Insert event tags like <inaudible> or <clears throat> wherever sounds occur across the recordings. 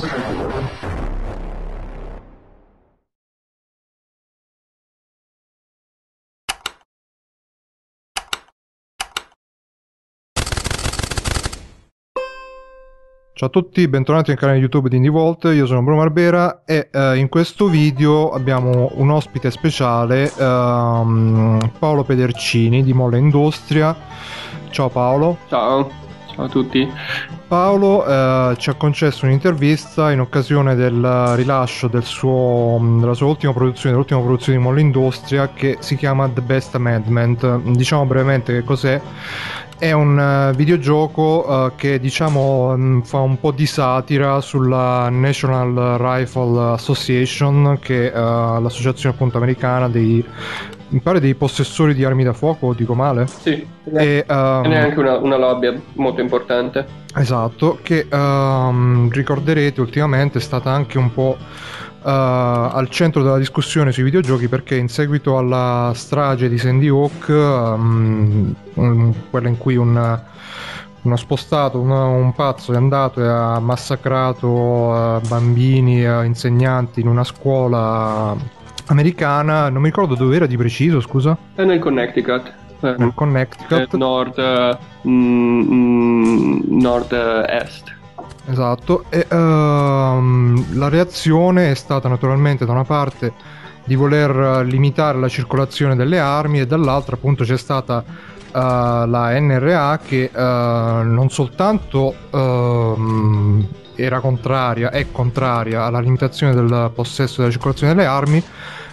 Ciao a tutti, bentornati nel canale YouTube di Indie Vault, io sono Bruno Barbera e eh, in questo video abbiamo un ospite speciale, ehm, Paolo Pedercini di Molla Industria. Ciao Paolo. Ciao, ciao a tutti. Paolo eh, ci ha concesso un'intervista in occasione del rilascio del suo, della sua ultima produzione, dell'ultima produzione di Molla Industria che si chiama The Best Amendment. Diciamo brevemente che cos'è è un uh, videogioco uh, che diciamo um, fa un po' di satira sulla National Rifle Association, che è uh, l'associazione appunto americana dei mi pare dei possessori di armi da fuoco, dico male? Sì, e, um, è anche una, una, lobby molto importante. Esatto, che um, ricorderete ultimamente è stata anche un po' uh, al centro della discussione sui videogiochi perché in seguito alla strage di Sandy Hook, um, um, quella in cui un, uno spostato, uno, un pazzo è andato e ha massacrato uh, bambini e insegnanti in una scuola americana, non mi ricordo dove era di preciso, scusa? È nel Connecticut. Nel Connecticut. Nord, mm, mm, nord-est. Esatto, e uh, la reazione è stata naturalmente da una parte di voler limitare la circolazione delle armi e dall'altra appunto c'è stata uh, la NRA che uh, non soltanto ehm, era contraria, è contraria alla limitazione del possesso della circolazione delle armi,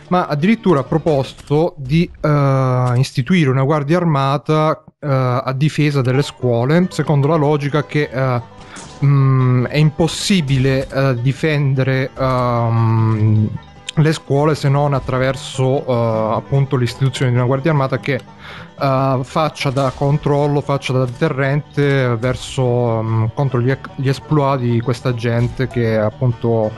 ma addirittura ha proposto di uh, istituire una guardia armata uh, a difesa delle scuole, secondo la logica che uh, mh, è impossibile uh, difendere um, le scuole se non attraverso uh, appunto l'istituzione di una guardia armata che uh, faccia da controllo, faccia da deterrente verso um, contro gli, gli esploit di questa gente che appunto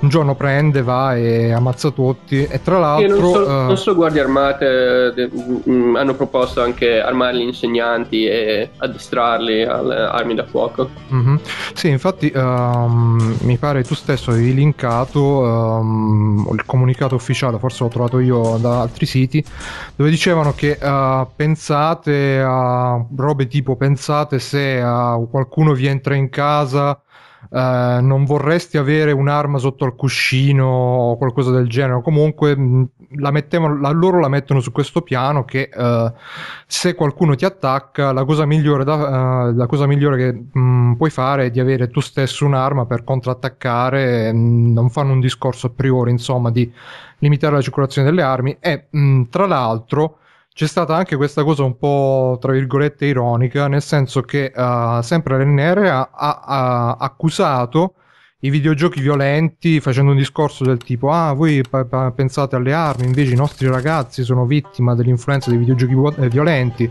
un giorno prende, va e ammazza tutti. E tra l'altro. non, so, uh, non solo guardie armate de, mh, mm, hanno proposto anche armare gli insegnanti e addestrarli alle armi da fuoco. Uh-huh. Sì, infatti um, mi pare tu stesso avevi linkato um, il comunicato ufficiale, forse l'ho trovato io da altri siti, dove dicevano che uh, pensate a robe tipo pensate se uh, qualcuno vi entra in casa Uh, non vorresti avere un'arma sotto al cuscino o qualcosa del genere. Comunque la mettevano, la, loro la mettono su questo piano che uh, se qualcuno ti attacca, la cosa migliore, da, uh, la cosa migliore che mh, puoi fare è di avere tu stesso un'arma per contrattaccare. Mh, non fanno un discorso a priori, insomma, di limitare la circolazione delle armi. E mh, tra l'altro c'è stata anche questa cosa un po' tra virgolette ironica, nel senso che uh, sempre l'NR ha, ha, ha, accusato i videogiochi violenti facendo un discorso del tipo ah voi p- p- pensate alle armi invece i nostri ragazzi sono vittima dell'influenza dei videogiochi vo- violenti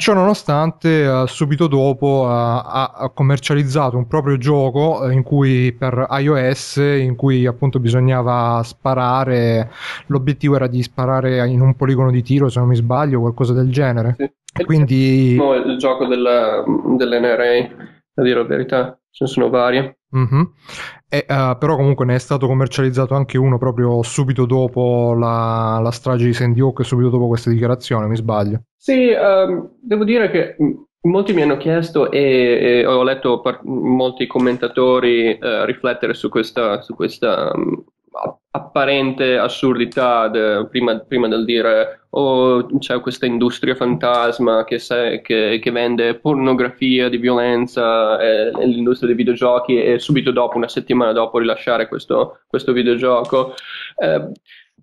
Ciò nonostante, uh, subito dopo ha, commercializzato un proprio gioco uh, in cui per iOS, in cui appunto bisognava sparare, l'obiettivo era di sparare in un poligono di tiro, se non mi sbaglio, qualcosa del genere. Sì. Quindi... No, il gioco del, dell'NRA, a dire la verità, ce ne sono vari. Mm-hmm. E, uh, però comunque ne è stato commercializzato anche uno proprio subito dopo la, la strage di Sandy Hook, subito dopo questa dichiarazione, mi sbaglio? Sì, um, devo dire che molti mi hanno chiesto e, e ho letto par- molti commentatori uh, riflettere su questa, su questa um, apparente assurdità de, prima, prima, del dire oh c'è questa industria fantasma che, se, che, che vende pornografia di violenza eh, nell'industria dei videogiochi e subito dopo, una settimana dopo, rilasciare questo, questo videogioco. Eh,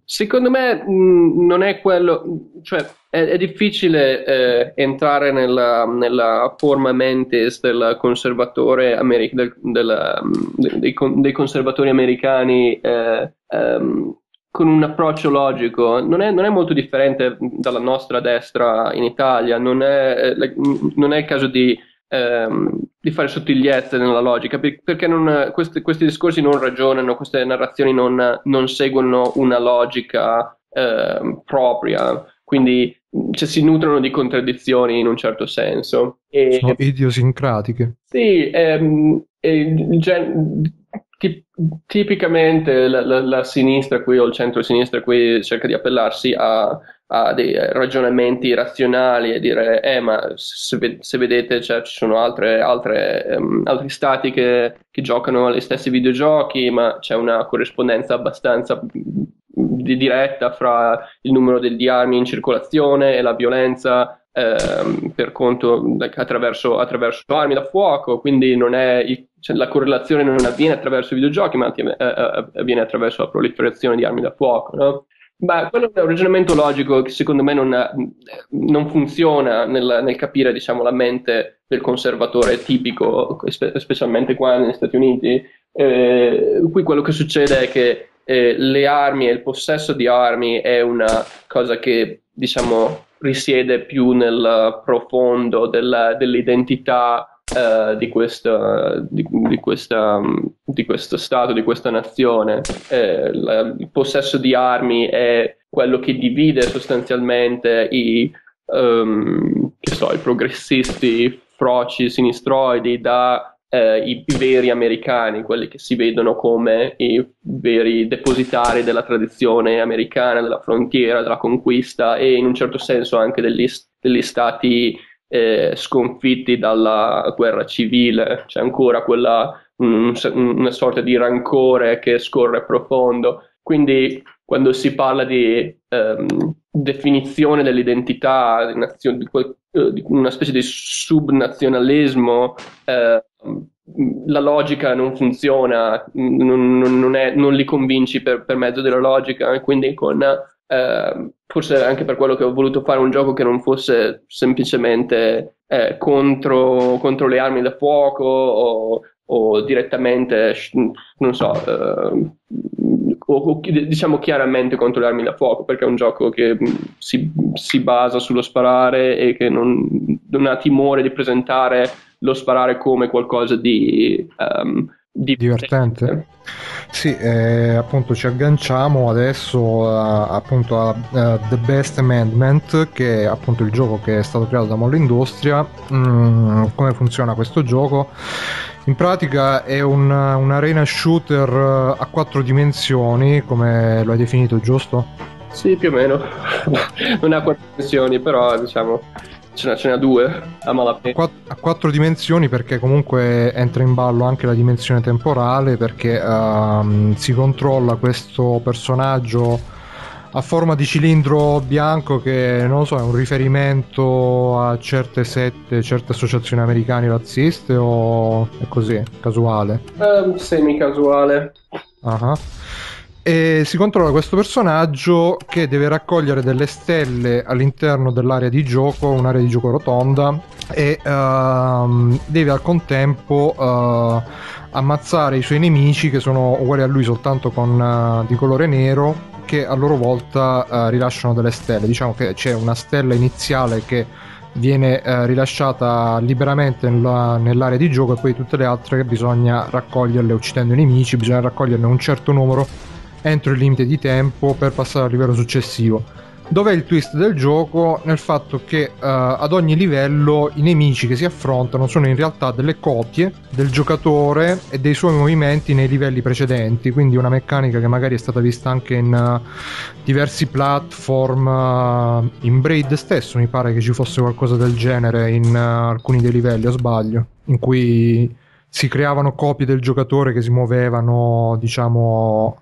secondo me mh, non è quello, cioè è, è difficile eh, entrare nella, nella, forma mentis del conservatore americ- del, del, dei, dei, conservatori americani eh, ehm, con un approccio logico. Non è, non è, molto differente dalla nostra destra in Italia, non è, eh, non è il caso di, ehm, di, fare sottigliezze nella logica, perché non, questi, questi, discorsi non ragionano, queste narrazioni non, non seguono una logica eh, propria. Quindi cioè, si nutrono di contraddizioni in un certo senso. E, Sono idiosincratiche. Sì, ehm, gen- tip- tipicamente la, la, la, sinistra qui o il centro-sinistra qui cerca di appellarsi a, a dei ragionamenti razionali e dire, eh, ma se, se vedete cioè, ci sono altre, altre, um, altri stati che, che giocano agli stessi videogiochi, ma c'è una corrispondenza abbastanza di diretta fra il numero di armi in circolazione e la violenza ehm, per conto attraverso, attraverso, armi da fuoco, quindi il, cioè, la correlazione non avviene attraverso i videogiochi, ma eh, eh, avviene attraverso la proliferazione di armi da fuoco. No? Beh, quello è un ragionamento logico che secondo me non, non funziona nel, nel capire diciamo, la mente del conservatore tipico, specialmente qua negli Stati Uniti. Eh, qui quello che succede è che eh, le armi e il possesso di armi è una cosa che diciamo risiede più nel profondo della, dell'identità Uh, di, questa, di, di, questa, di, questo Stato, di questa nazione. Eh, la, il possesso di armi è quello che divide sostanzialmente i, um, so, i progressisti froci sinistroidi da eh, i, veri americani, quelli che si vedono come i veri depositari della tradizione americana, della frontiera, della conquista e in un certo senso anche degli, degli stati eh, sconfitti dalla guerra civile, c'è ancora quella, un, una sorta di rancore che scorre profondo. Quindi quando si parla di ehm, definizione dell'identità, di, nazio- di, quel, eh, di, una specie di subnazionalismo, eh, la logica non funziona, non, non, è, non li convinci per, per, mezzo della logica, quindi con, eh, forse anche per quello che ho voluto fare un gioco che non fosse semplicemente eh, contro, contro, le armi da fuoco o, o direttamente, non so, eh, o, diciamo chiaramente contro le armi da fuoco, perché è un gioco che si, si basa sullo sparare e che non, non ha timore di presentare lo sparare come qualcosa di, um, di divertente. Sì, eh, appunto ci agganciamo adesso uh, appunto a uh, The Best Amendment, che è appunto il gioco che è stato creato da Molle Industria. Mm, come funziona questo gioco? In pratica è un, un arena shooter uh, a quattro dimensioni, come lo hai definito, giusto? Sì, più o meno. <laughs> non ha quattro dimensioni, però diciamo Ce n'è, ce n'è due a malapena. Quatt- a quattro dimensioni perché comunque entra in ballo anche la dimensione temporale perché uh, si controlla questo personaggio a forma di cilindro bianco che non lo so è un riferimento a certe sette, certe associazioni americane razziste o è così, casuale? Um, semi casuale. Uh-huh. E si controlla questo personaggio che deve raccogliere delle stelle all'interno dell'area di gioco, un'area di gioco rotonda, e uh, deve al contempo uh, ammazzare i suoi nemici che sono uguali a lui soltanto con, uh, di colore nero che a loro volta eh, rilasciano delle stelle. Diciamo che c'è una stella iniziale che viene eh, rilasciata liberamente nella, nell'area di gioco e poi tutte le altre bisogna raccoglierle uccidendo i nemici, bisogna raccoglierne un certo numero entro il limite di tempo per passare al livello successivo. Dov'è il twist del gioco? Nel fatto che uh, ad ogni livello i nemici che si affrontano sono in realtà delle copie del giocatore e dei suoi movimenti nei livelli precedenti, quindi una meccanica che magari è stata vista anche in uh, diversi platform, uh, in Braid stesso mi pare che ci fosse qualcosa del genere in alcuni dei livelli, o sbaglio, in cui si creavano copie del giocatore che si muovevano, diciamo,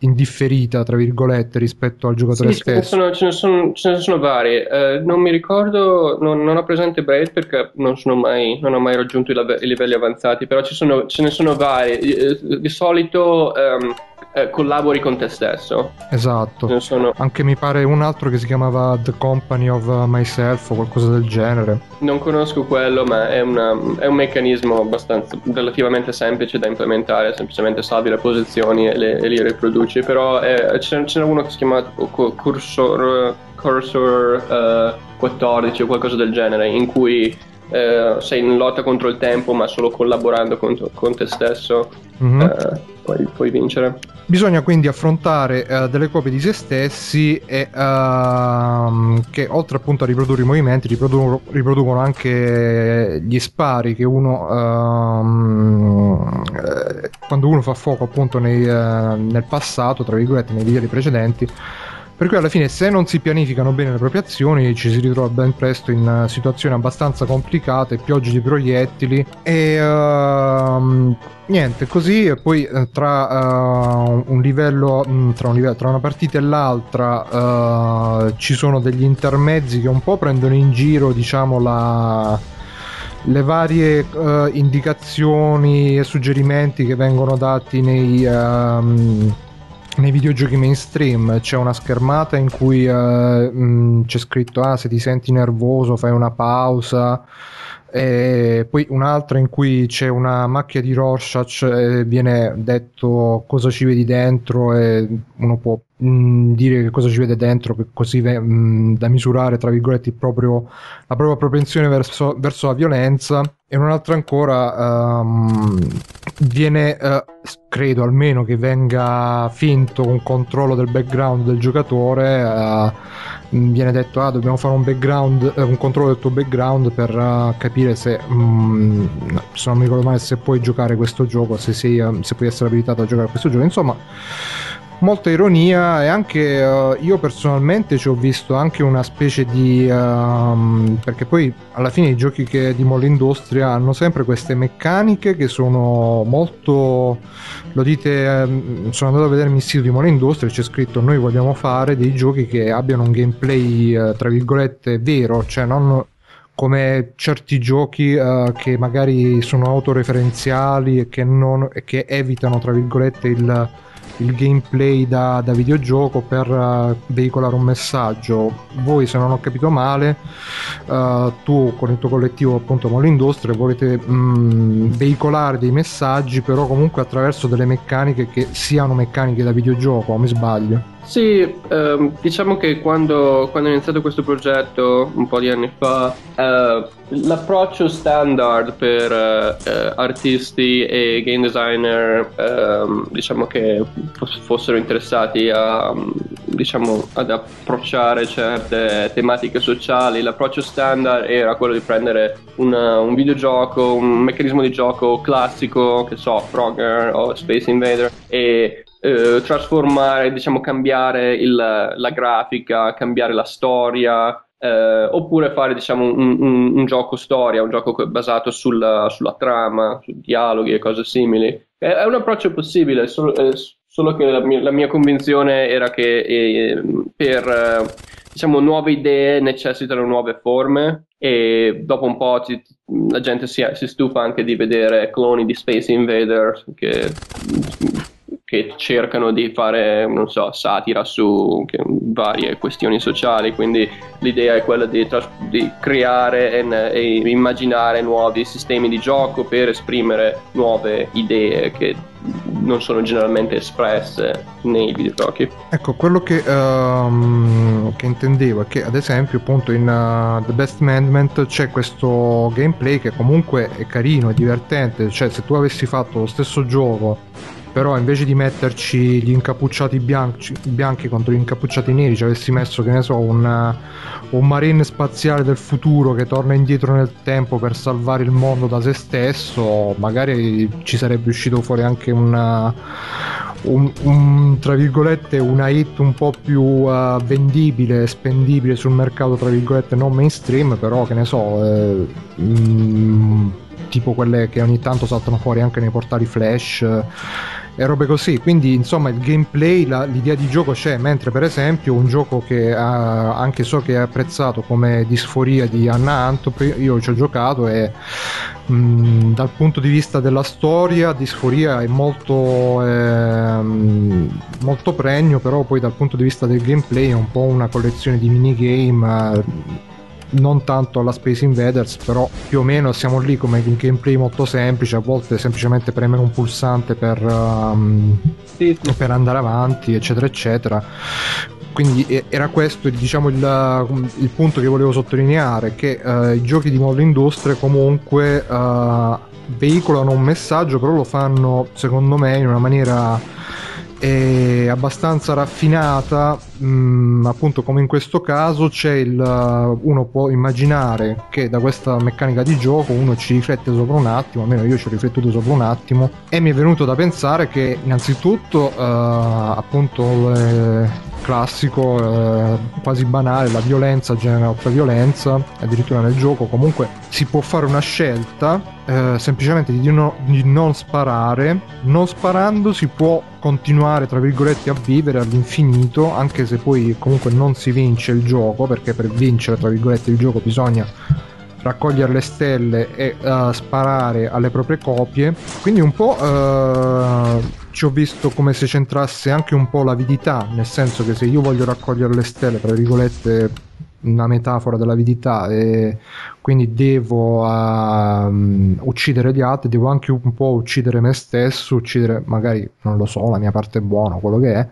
indifferita, tra virgolette, rispetto al giocatore sì, stesso? Ce ne sono, ce ne sono, ce ne sono varie. Eh, non mi ricordo, non, non, ho presente Braid perché non, mai, non, ho mai raggiunto i, livelli avanzati, però sono, ce ne sono varie. Eh, di solito... Um, eh, collabori con te stesso. Esatto. Sono... Anche mi pare un altro che si chiamava The Company of Myself o qualcosa del genere. Non conosco quello, ma è, una, è un meccanismo abbastanza relativamente semplice da implementare, semplicemente salvi le posizioni e, le, e li riproduci, però è, ce, n'è uno che si chiama Cursor, cursor uh, 14 o qualcosa del genere, in cui Uh, sei in lotta contro il tempo ma solo collaborando con, con te stesso mm-hmm. uh, puoi, puoi vincere. Bisogna quindi affrontare uh, delle copie di se stessi e uh, che oltre appunto a riprodurre i movimenti riproducono, riproducono anche gli spari che uno uh, quando uno fa fuoco appunto nei, nel passato, tra virgolette, nei video precedenti per cui alla fine se non si pianificano bene le proprie azioni ci si ritrova ben presto in uh, situazioni abbastanza complicate, piogge di proiettili e uh, niente, così poi uh, tra, un livello, mm, tra, un livello, tra una partita e l'altra ci sono degli intermezzi che un po' prendono in giro diciamo la le varie uh, indicazioni e suggerimenti che vengono dati nei, um, nei videogiochi mainstream c'è una schermata in cui uh, mh, c'è scritto ah se ti senti nervoso fai una pausa e poi un'altra in cui c'è una macchia di Rorschach e viene detto cosa ci vedi dentro e uno può mm, dire che cosa ci vede dentro così mm, da misurare tra virgolette proprio, la propria propensione verso, verso, la violenza. E un'altra ancora um, viene uh, credo almeno che venga finto un controllo del background del giocatore uh, viene detto ah dobbiamo fare un background eh, un controllo del tuo background per uh, capire se um, se non mi ricordo male se puoi giocare questo gioco se, sei, uh, se puoi essere abilitato a giocare questo gioco. Insomma molta ironia e anche uh, io personalmente ci ho visto anche una specie di uh, perché poi alla fine i giochi che di Molle Industria hanno sempre queste meccaniche che sono molto lo dite uh, sono andato a vedermi il sito di Molle Industria e c'è scritto noi vogliamo fare dei giochi che abbiano un gameplay eh, tra virgolette vero cioè non come certi giochi uh, che magari sono autoreferenziali e che, non, e che evitano tra virgolette il il gameplay da, da videogioco per uh, veicolare un messaggio. Voi, se non ho capito male, uh, tu con il tuo collettivo, appunto, Molo Industria, volete mh, mm, veicolare dei messaggi, però comunque attraverso delle meccaniche che siano meccaniche da videogioco, o mi sbaglio? Sì, ehm, diciamo che quando, quando, ho iniziato questo progetto un po' di anni fa, eh, l'approccio standard per eh, artisti e game designer, ehm, diciamo che fossero interessati a, diciamo, ad approcciare certe tematiche sociali, l'approccio standard era quello di prendere una, un videogioco, un meccanismo di gioco classico, che so, Frogger o Space Invader, e eh, trasformare, diciamo, cambiare il, la grafica, cambiare la storia, eh, oppure fare, diciamo, un, un, un, gioco storia, un gioco basato sulla, sulla, trama, su dialoghi e cose simili. È, è un approccio possibile, solo, eh, solo che la mia, la mia, convinzione era che eh, per diciamo, nuove idee necessitano nuove forme e dopo un po' ti, la gente si, si, stufa anche di vedere cloni di Space Invaders che che cercano di fare, non so, satira su varie questioni sociali, quindi l'idea è quella di, tras- di creare e, e, immaginare nuovi sistemi di gioco per esprimere nuove idee che non sono generalmente espresse nei videogiochi. Ecco, quello che, um, che intendevo è che ad esempio appunto in uh, The Best Amendment c'è questo gameplay che comunque è carino, è divertente, cioè se tu avessi fatto lo stesso gioco però invece di metterci gli incappucciati bianchi, bianchi contro gli incappucciati neri ci avessi messo che ne so un, un marine spaziale del futuro che torna indietro nel tempo per salvare il mondo da se stesso magari ci sarebbe uscito fuori anche una, un, un, tra virgolette una hit un po' più uh, vendibile spendibile sul mercato tra virgolette non mainstream però che ne so eh, mm, tipo quelle che ogni tanto saltano fuori anche nei portali flash e robe così. Quindi, insomma, il gameplay, la, l'idea di gioco c'è. Mentre, per esempio, un gioco che ha, anche so che è apprezzato come Disforia di Anna Antop, io ci ho giocato e mh, dal punto di vista della storia, Disforia è molto, eh, molto pregno, però poi dal punto di vista del gameplay è un po' una collezione di minigame. Eh, non tanto alla Space Invaders, però più o meno siamo lì come un gameplay molto semplice, a volte semplicemente premere un pulsante per, um, sì, sì. per andare avanti, eccetera, eccetera. Quindi era questo diciamo, il, il punto che volevo sottolineare, che uh, i giochi di modo industria comunque uh, veicolano un messaggio, però lo fanno secondo me in una maniera è abbastanza raffinata, mh, mm, appunto come in questo caso il, uno può immaginare che da questa meccanica di gioco uno ci riflette sopra un attimo, almeno io ci ho riflettuto sopra un attimo e mi è venuto da pensare che innanzitutto uh, appunto le, classico, eh, quasi banale, la violenza genera altra violenza, addirittura nel gioco comunque si può fare una scelta eh, semplicemente di, no, di, non sparare, non sparando si può continuare tra virgolette a vivere all'infinito, anche se poi comunque non si vince il gioco, perché per vincere tra virgolette il gioco bisogna raccogliere le stelle e uh, sparare alle proprie copie. Quindi un po' uh, ci ho visto come se c'entrasse anche un po' l'avidità, nel senso che se io voglio raccogliere le stelle, tra virgolette, una metafora dell'avidità e quindi devo uh, uccidere gli altri, devo anche un po' uccidere me stesso, uccidere magari, non lo so, la mia parte buona, quello che è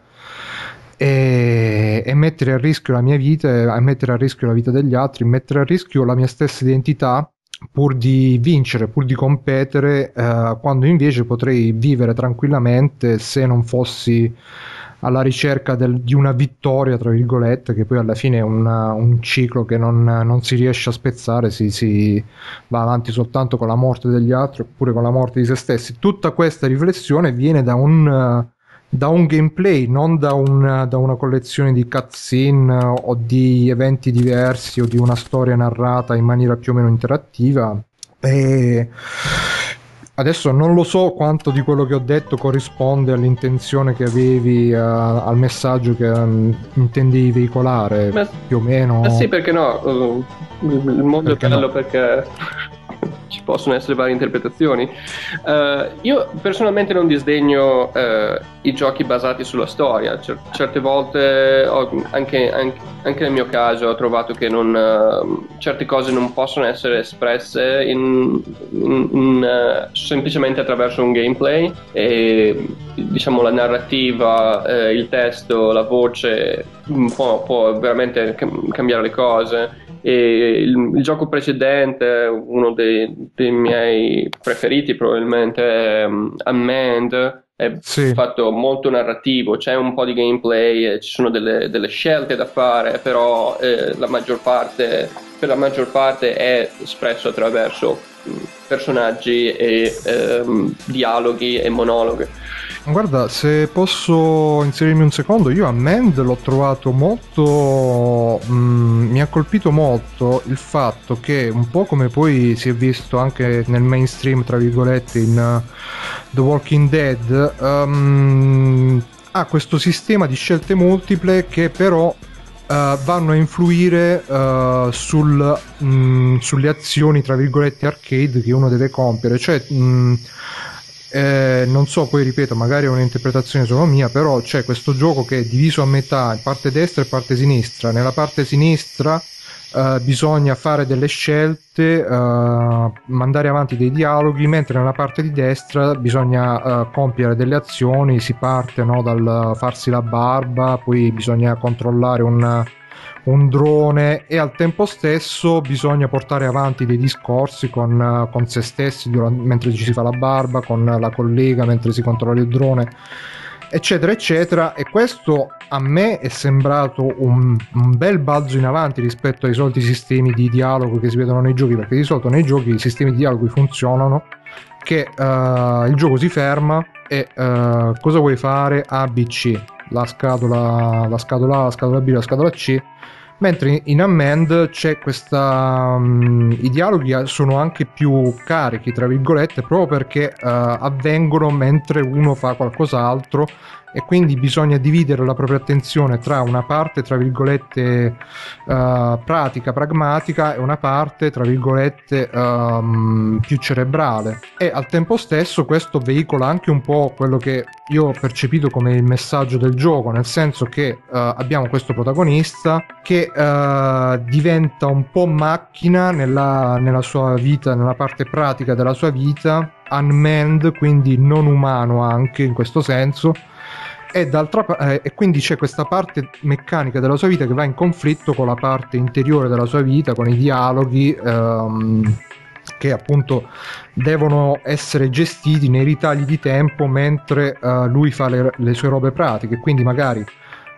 e, e, mettere a rischio la mia vita, e mettere a rischio la vita degli altri, mettere a rischio la mia stessa identità pur di vincere, pur di competere, eh, quando invece potrei vivere tranquillamente se non fossi alla ricerca del, di una vittoria, tra virgolette, che poi alla fine è una, un ciclo che non, non, si riesce a spezzare, si, si, va avanti soltanto con la morte degli altri oppure con la morte di se stessi. Tutta questa riflessione viene da un da un gameplay, non da, un, da, una collezione di cutscene o di eventi diversi o di una storia narrata in maniera più o meno interattiva. E adesso non lo so quanto di quello che ho detto corrisponde all'intenzione che avevi, uh, al messaggio che um, intendevi veicolare, ma, più o meno. Ma sì, perché no? Uh, il mondo perché è bello no? perché ci possono essere varie interpretazioni. Uh, io personalmente non disdegno uh, i giochi basati sulla storia. Cer- certe volte, ho, anche, anche, anche, nel mio caso, ho trovato che non, uh, certe cose non possono essere espresse in, in, in, semplicemente attraverso un gameplay e diciamo la narrativa, il testo, la voce può, può veramente cambiare le cose e il, il, gioco precedente, uno dei, dei, miei preferiti probabilmente è um, Unmanned, è sì. fatto molto narrativo, c'è un po' di gameplay, ci sono delle, delle scelte da fare, però eh, la maggior parte, per la maggior parte è espresso attraverso mm, personaggi e ehm, dialoghi e monologhi. Guarda, se posso inserirmi un secondo, io a Mend l'ho trovato molto... Mm, mi ha colpito molto il fatto che, un po' come poi si è visto anche nel mainstream, tra virgolette, in uh, The Walking Dead, um, ha questo sistema di scelte multiple che però Uh, vanno a influire uh, sul, mm, sulle azioni tra virgolette arcade che uno deve compiere. Cioè mh, mm, eh, non so, poi ripeto, magari è un'interpretazione solo mia, però c'è questo gioco che è diviso a metà, parte destra e parte sinistra. Nella parte sinistra eh, bisogna fare delle scelte, eh, mandare avanti dei dialoghi, mentre nella parte di destra bisogna eh, compiere delle azioni, si parte no, dal farsi la barba, poi bisogna controllare un un drone e al tempo stesso bisogna portare avanti dei discorsi con, con se stessi durante, mentre ci si fa la barba, con la collega mentre si controlla il drone eccetera eccetera. E questo a me è sembrato un, un, bel balzo in avanti rispetto ai soliti sistemi di dialogo che si vedono nei giochi perché di solito nei giochi i sistemi di dialogo funzionano che uh, il gioco si ferma e uh, cosa vuoi fare? A, B, C la scatola, la scatola A, la scatola B, la scatola C mentre in Unmanned c'è questa um, i dialoghi sono anche più carichi tra virgolette proprio perché uh, avvengono mentre uno fa qualcos'altro e quindi bisogna dividere la propria attenzione tra una parte tra virgolette uh, pratica, pragmatica e una parte tra virgolette um, più cerebrale. E al tempo stesso questo veicola anche un po' quello che io ho percepito come il messaggio del gioco nel senso che uh, abbiamo questo protagonista che uh, diventa un po' macchina nella, nella sua vita, nella parte pratica della sua vita unmanned, quindi non umano anche in questo senso, e, eh, e quindi c'è questa parte meccanica della sua vita che va in conflitto con la parte interiore della sua vita, con i dialoghi ehm, che appunto devono essere gestiti nei ritagli di tempo mentre uh, lui fa le, le, sue robe pratiche. Quindi magari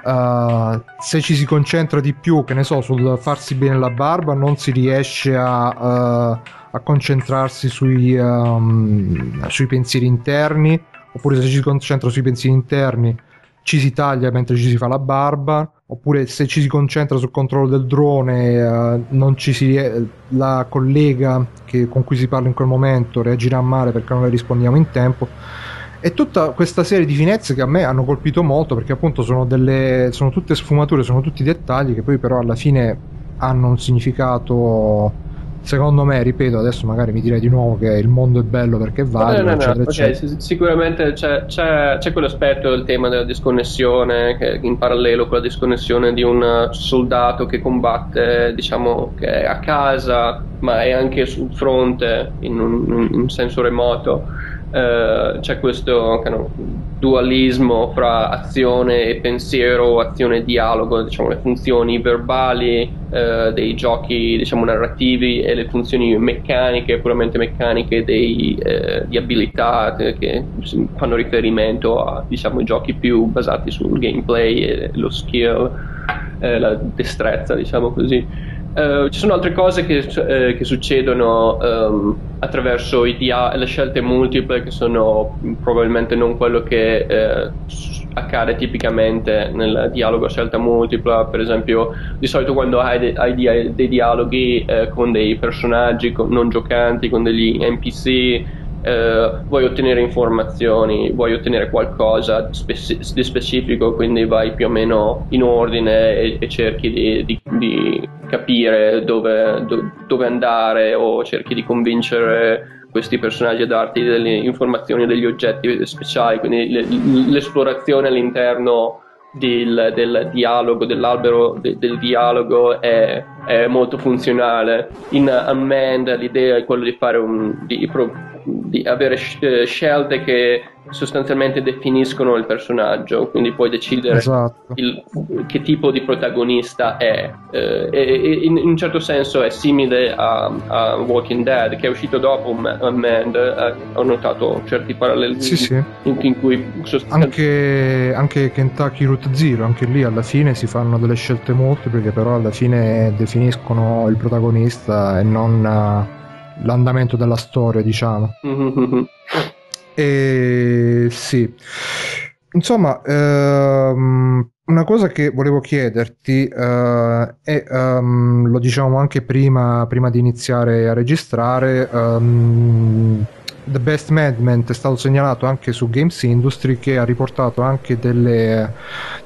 uh, se ci si concentra di più, che ne so, sul farsi bene la barba, non si riesce a, uh, a concentrarsi sui, um, sui pensieri interni, oppure se ci si concentra sui pensieri interni ci si taglia mentre ci si fa la barba. Oppure se ci si concentra sul controllo del drone uh, non ci si la collega che, con cui si parla in quel momento reagirà male perché non le rispondiamo in tempo. E tutta questa serie di finezze che a me hanno colpito molto perché appunto sono, delle, sono tutte sfumature, sono tutti dettagli che poi però alla fine hanno un significato secondo me, ripeto, adesso magari mi direi di nuovo che il mondo è bello perché vale, no, no, eccetera, no, okay, sicuramente c'è, c'è, c'è, quell'aspetto del tema della disconnessione, che in parallelo con la disconnessione di un soldato che combatte, diciamo, che è a casa, ma è anche sul fronte in un, in un senso remoto eh, c'è questo no, dualismo fra azione e pensiero, azione e dialogo, diciamo le funzioni verbali uh, dei giochi diciamo, narrativi e le funzioni meccaniche, puramente meccaniche dei, uh, di abilità che fanno riferimento a diciamo, giochi più basati sul gameplay lo skill, la destrezza, diciamo così. Uh, ci sono altre cose che, uh, che succedono um, attraverso dia- le scelte multiple che sono probabilmente non quello che uh, accade tipicamente nel dialogo a scelta multipla. Per esempio di solito quando hai, de- hai dei dialoghi con dei personaggi con- non giocanti con degli NPC eh, vuoi ottenere informazioni, vuoi ottenere qualcosa di, speci- di, specifico, quindi vai più o meno in ordine e, e cerchi di, di, di capire dove, do- dove, andare o cerchi di convincere questi personaggi a darti delle informazioni, degli oggetti speciali, quindi le- l'esplorazione all'interno del, del, dialogo, dell'albero de, del dialogo è, è, molto funzionale. In Unmanned l'idea è quella di fare un, di, di avere eh, scelte che sostanzialmente definiscono il personaggio, quindi puoi decidere esatto. il, che tipo di protagonista è. Eh, e, in, in, un certo senso è simile a, a Walking Dead, che è uscito dopo Mand, eh, ho notato certi paralleli sì, sì. In, in, cui anche, anche Kentucky Route Zero, anche lì alla fine si fanno delle scelte multiple che però alla fine definiscono il protagonista e non uh, l'andamento della storia, diciamo. Mm-hmm. E sì, insomma, ehm, una cosa che volevo chiederti uh, è, um, lo diciamo anche prima, prima, di iniziare a registrare, um, The Best Management è stato segnalato anche su Games Industry che ha riportato anche delle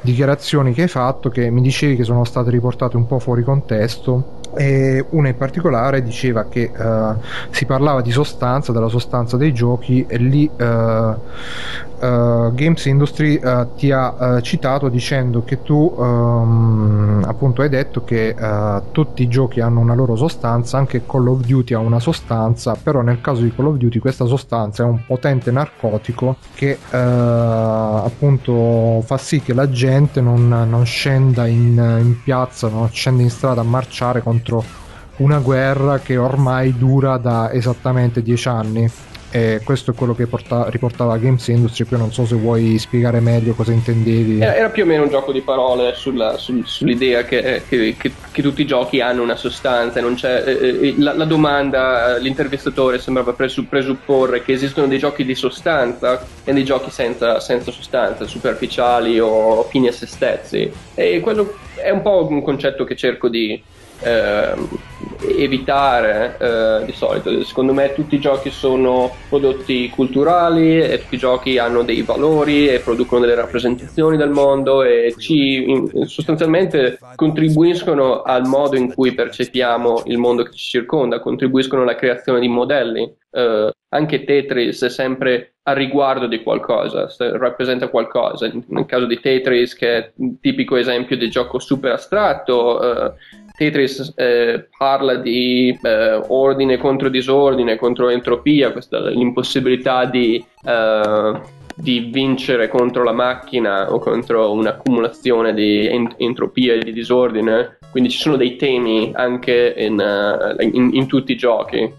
dichiarazioni che hai fatto che mi dicevi che sono state riportate un po' fuori contesto e una in particolare diceva che uh, si parlava di sostanza, della sostanza dei giochi e lì uh, uh, Games Industry ti ha citato dicendo che tu um, appunto hai detto che tutti i giochi hanno una loro sostanza, anche Call of Duty ha una sostanza, però nel caso di Call of Duty questa sostanza è un potente narcotico che appunto fa sì che la gente non, non scenda in, in piazza, non scenda in strada a marciare contro contro una guerra che ormai dura da esattamente dieci anni. E questo è quello che porta, riportava Games Industry poi non so se vuoi spiegare meglio cosa intendevi. Era, era più o meno un gioco di parole sulla, sul, sull'idea che, che, che, che, tutti i giochi hanno una sostanza eh, eh, la, la, domanda l'intervistatore sembrava presupporre che esistono dei giochi di sostanza e dei giochi senza, senza sostanza superficiali o fini a se stessi. E quello è un po' un concetto che cerco di eh, evitare eh, di solito. Secondo me tutti i giochi sono prodotti culturali e tutti i giochi hanno dei valori e producono delle rappresentazioni del mondo e ci in, sostanzialmente contribuiscono al modo in cui percepiamo il mondo che ci circonda, contribuiscono alla creazione di modelli. Eh, anche Tetris è sempre a riguardo di qualcosa, rappresenta qualcosa. Nel caso di Tetris, che è un tipico esempio di gioco super astratto, eh, Tetris eh, parla di eh, ordine contro disordine, contro entropia, questa l'impossibilità di, eh, di vincere contro la macchina o contro un'accumulazione di ent- entropia e di disordine. Quindi ci sono dei temi anche in, uh, in, in tutti i giochi.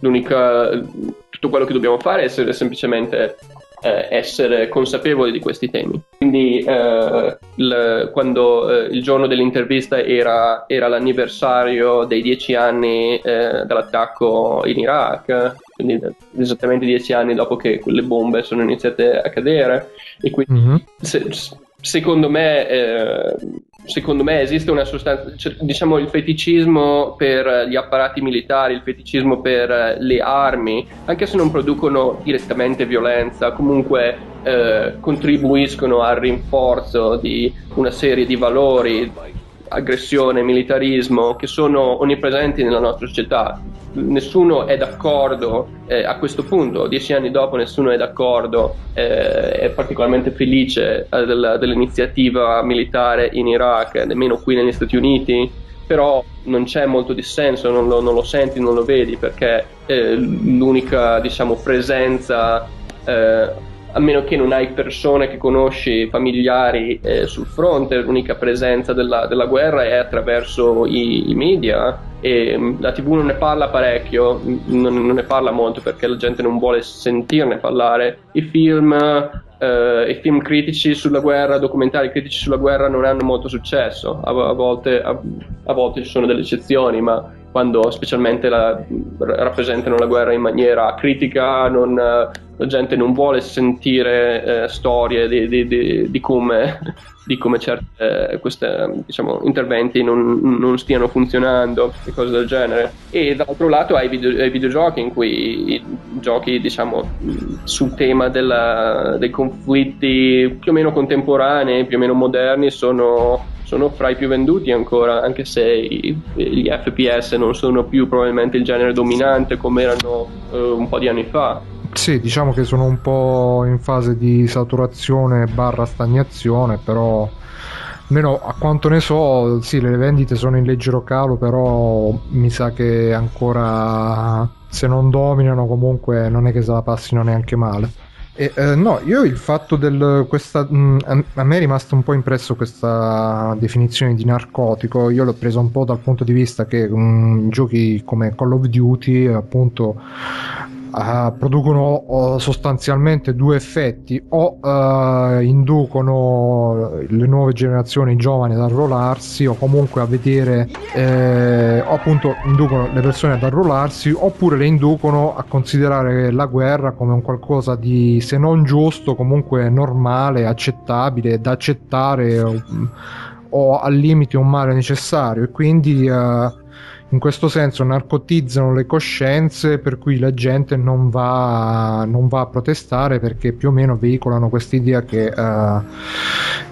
Tutto quello che dobbiamo fare è essere semplicemente eh, essere consapevoli di questi temi. Quindi eh, il, quando eh, il giorno dell'intervista era, era, l'anniversario dei dieci anni eh, dell'attacco in Iraq, quindi esattamente dieci anni dopo che quelle bombe sono iniziate a cadere, e quindi mm-hmm. se, secondo me eh, secondo me esiste una sostanza, cioè, diciamo il feticismo per gli apparati militari, il feticismo per le armi, anche se non producono direttamente violenza, comunque eh, contribuiscono al rinforzo di una serie di valori aggressione, militarismo che sono onnipresenti nella nostra società. Nessuno è d'accordo eh, a questo punto, dieci anni dopo nessuno è d'accordo, eh, è particolarmente felice eh, della, dell'iniziativa militare in Iraq, nemmeno qui negli Stati Uniti, però non c'è molto dissenso, non lo, non lo senti, non lo vedi perché eh, l'unica diciamo, presenza eh, a meno che non hai persone che conosci, familiari eh, sul fronte, l'unica presenza della, della guerra è attraverso i, i, media e mm, la tv non ne parla parecchio, non, non, ne parla molto perché la gente non vuole sentirne parlare. I film, eh, i film critici sulla guerra, documentari critici sulla guerra non hanno molto successo, a, a, volte, a, a volte ci sono delle eccezioni, ma quando specialmente la, rappresentano la guerra in maniera critica, non, la gente non vuole sentire eh, storie di, di, di, di, come, come certi eh, diciamo, interventi non, non, stiano funzionando e cose del genere. E dall'altro lato hai, video, hai videogiochi in cui i giochi diciamo, sul tema della, dei conflitti più o meno contemporanei, più o meno moderni, sono sono fra i più venduti ancora, anche se gli FPS non sono più probabilmente il genere dominante come erano uh, un po' di anni fa. Sì, diciamo che sono un po' in fase di saturazione barra stagnazione, però almeno a quanto ne so, sì, le vendite sono in leggero calo, però mi sa che ancora se non dominano comunque non è che se la passino neanche male. E, eh, no, io il fatto del questa mh, mm, a me è rimasta un po' impresso questa definizione di narcotico. Io l'ho presa un po' dal punto di vista che mh, mm, giochi come Call of Duty, appunto, uh, producono uh, sostanzialmente due effetti. O uh, inducono le nuove generazioni giovani ad arruolarsi o comunque a vedere eh, appunto inducono le persone ad arruolarsi oppure le inducono a considerare la guerra come un qualcosa di se non giusto comunque normale accettabile da accettare o, o al limite un male necessario. E quindi uh, in questo senso narcotizzano le coscienze per cui la gente non va, non va a protestare perché più o meno veicolano quest'idea che uh,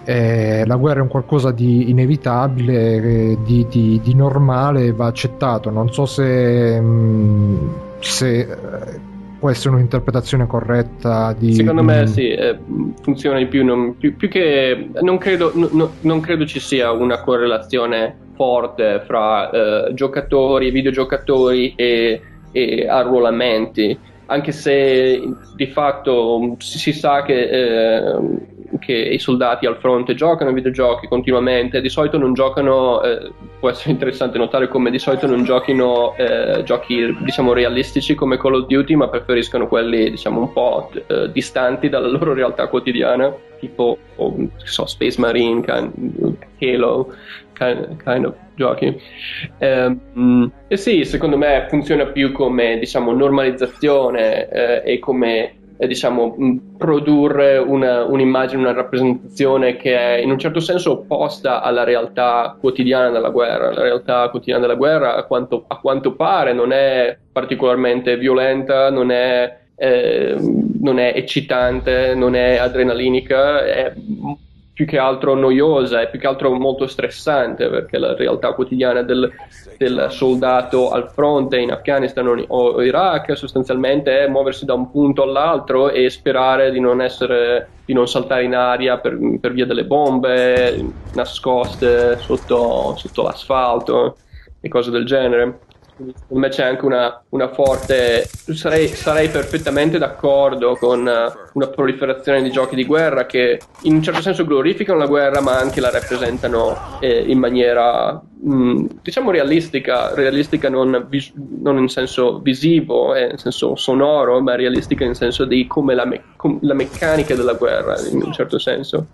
eh, la guerra è un qualcosa di inevitabile, eh, di, di, di, normale e va accettato. Non so se, mh, mm, se eh, può essere un'interpretazione corretta di... Secondo me sì, eh, funziona di più, non, più, più che... Non credo, no, non credo ci sia una correlazione forte fra eh, giocatori, videogiocatori e, e arruolamenti, anche se di fatto si, sa che, eh, che, i soldati al fronte giocano videogiochi continuamente, di solito non giocano, eh, può essere interessante notare come di solito non giochino eh, giochi diciamo realistici come Call of Duty, ma preferiscono quelli diciamo un po' eh, distanti dalla loro realtà quotidiana, tipo oh, so, Space Marine, Halo, kind, kind of giochi. Um, e sì, secondo me funziona più come diciamo normalizzazione eh, e come eh, diciamo produrre una, un'immagine, una rappresentazione che è in un certo senso opposta alla realtà quotidiana della guerra. La realtà quotidiana della guerra, a quanto, a quanto pare, non è particolarmente violenta, non è, eh, non è eccitante, non è adrenalinica, è più che altro noiosa e più che altro molto stressante perché la realtà quotidiana del, del soldato al fronte in Afghanistan o Iraq sostanzialmente è muoversi da un punto all'altro e sperare di non, essere, di non saltare in aria per, per, via delle bombe nascoste sotto, sotto l'asfalto e cose del genere. Secondo me c'è anche una, una forte. Sarei, sarei, perfettamente d'accordo con uh, una proliferazione di giochi di guerra che in un certo senso glorificano la guerra, ma anche la rappresentano eh, in maniera mh, mm, diciamo realistica, realistica non, vis- non, in senso visivo, eh, in senso sonoro, ma realistica in senso di come la, me- com- la meccanica della guerra, in un certo senso.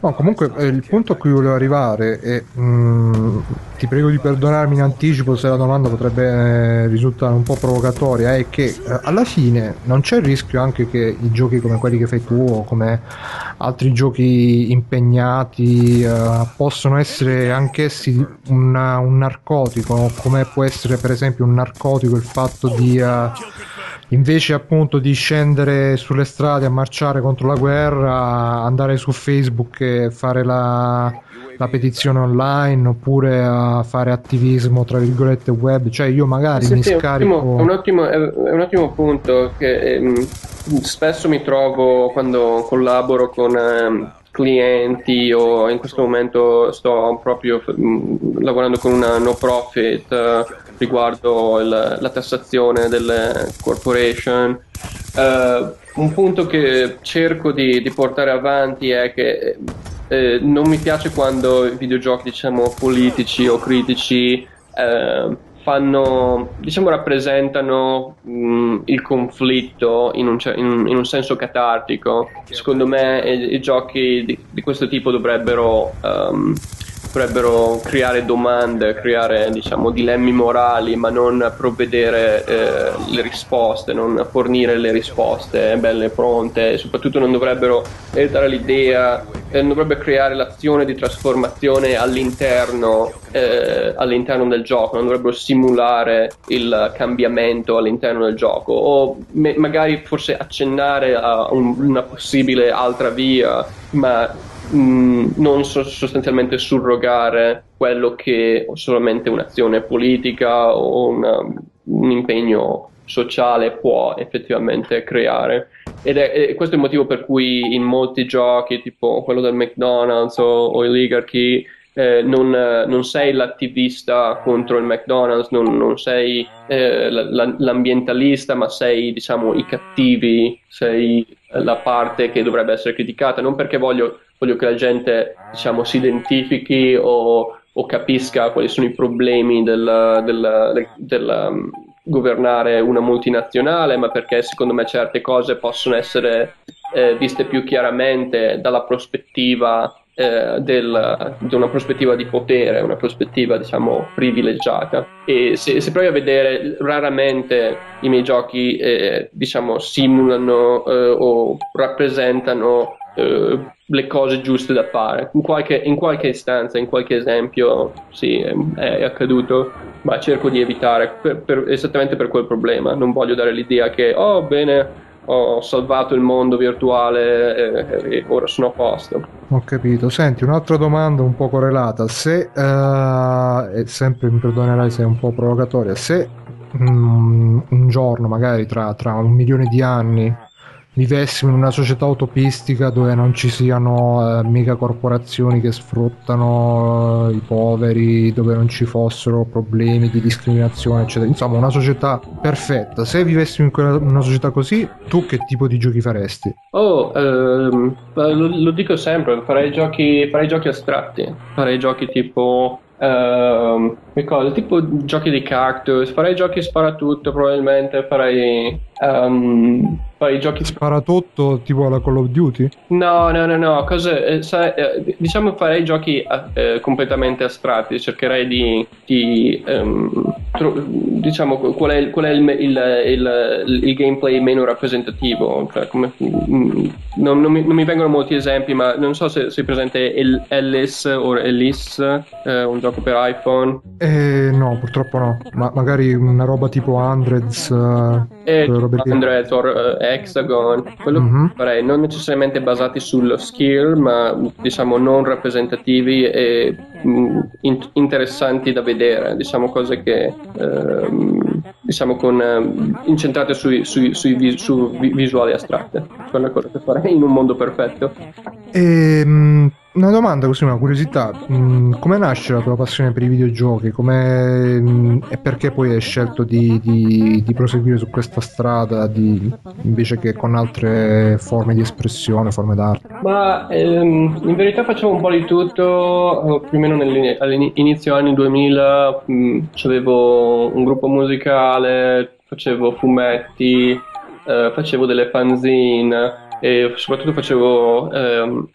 No, comunque eh, il punto a cui volevo arrivare mh, mm, ti prego di perdonarmi in anticipo se la domanda potrebbe eh, risultare un po' provocatoria, è che eh, alla fine non c'è il rischio anche che i giochi come quelli che fai tu o come altri giochi impegnati eh, possono essere anch'essi un, un, narcotico, come può essere per esempio un narcotico il fatto di... Uh, invece appunto di scendere sulle strade a marciare contro la guerra, andare su Facebook e fare la, la petizione online oppure a fare attivismo tra virgolette web, cioè io magari sì, mi sì, scarico... È un, ottimo, è un ottimo punto che ehm, spesso mi trovo quando collaboro con... Ehm, clienti o in questo momento sto proprio mh, lavorando con una no profit uh, riguardo il, la tassazione delle corporation. Uh, un punto che cerco di, di portare avanti è che eh, non mi piace quando i videogiochi diciamo politici o critici eh, fanno, diciamo, rappresentano mh, il conflitto in un, in, in un, senso catartico. Secondo me i, i giochi di, di, questo tipo dovrebbero um, dovrebbero creare domande, creare diciamo, dilemmi morali, ma non provvedere eh, le risposte, non fornire le risposte belle e pronte, e soprattutto non dovrebbero dare l'idea, eh, non dovrebbe creare l'azione di trasformazione all'interno, eh, all'interno del gioco, non dovrebbero simulare il cambiamento all'interno del gioco o me- magari forse accennare a un, una possibile altra via, ma Mm, non so, sostanzialmente surrogare quello che solamente un'azione politica o una, un impegno sociale può effettivamente creare. Ed è, è, questo il motivo per cui in molti giochi, tipo quello del McDonald's o, o Oligarchy, eh, non, non, sei l'attivista contro il McDonald's, non, non sei eh, l'ambientalista, ma sei diciamo i cattivi, sei la parte che dovrebbe essere criticata, non perché voglio voglio che la gente diciamo, si identifichi o, o, capisca quali sono i problemi del, del, del, del um, governare una multinazionale, ma perché secondo me certe cose possono essere eh, viste più chiaramente dalla prospettiva eh, del, di una prospettiva di potere, una prospettiva diciamo privilegiata. E se, se provi a vedere, raramente i miei giochi eh, diciamo simulano eh, o rappresentano eh, le cose giuste da fare. In qualche, in qualche istanza, in qualche esempio, sì, è, accaduto, ma cerco di evitare per, per, esattamente per quel problema. Non voglio dare l'idea che, oh, bene, ho salvato il mondo virtuale e, e, ora sono a posto. Ho capito. Senti, un'altra domanda un po' correlata. Se, uh, e sempre mi perdonerai se è un po' provocatoria, se um, un giorno, magari tra, tra un milione di anni, vivessimo in una società utopistica dove non ci siano eh, mega corporazioni che sfruttano eh, i poveri, dove non ci fossero problemi di discriminazione, eccetera. Insomma, una società perfetta. Se vivessimo in quella, una società così, tu che tipo di giochi faresti? Oh, ehm, lo, lo, dico sempre, farei giochi, farei giochi astratti, farei giochi tipo Uh, cosa? Tipo giochi di cactus, farei giochi sparatutto probabilmente, farei um, poi giochi spara tutto tipo alla Call of Duty? No, no, no, no, cose, eh, sai, eh, diciamo farei giochi eh, completamente astratti, cercherei di, di um, tro- diciamo qual è, qual è il, il, il, il, gameplay meno rappresentativo, cioè, come, mm, non, non, mi, non, mi, vengono molti esempi, ma non so se sei presente il Ellis o Ellis, eh, un gioco per iPhone. Eh, no, purtroppo no, ma magari una roba tipo Hundreds. Eh, Hundreds o uh, Hexagon, quello mm-hmm. che farei, non necessariamente basati sullo skill, ma diciamo non rappresentativi e mh, mm, in- interessanti da vedere, diciamo cose che ehm, diciamo con, eh, incentrate sui, sui, sui vis- su vi- visuali astratte. Quella cosa che farei in un mondo perfetto. Ehm una domanda così, una curiosità. Mm, come nasce la tua passione per i videogiochi? Come, mm, e perché poi hai scelto di, di, di proseguire su questa strada di, invece che con altre forme di espressione, forme d'arte? Ma ehm, in verità facevo un po' di tutto, più o meno all'inizio anni 2000 mh, avevo un gruppo musicale, facevo fumetti, eh, facevo delle fanzine e soprattutto facevo ehm,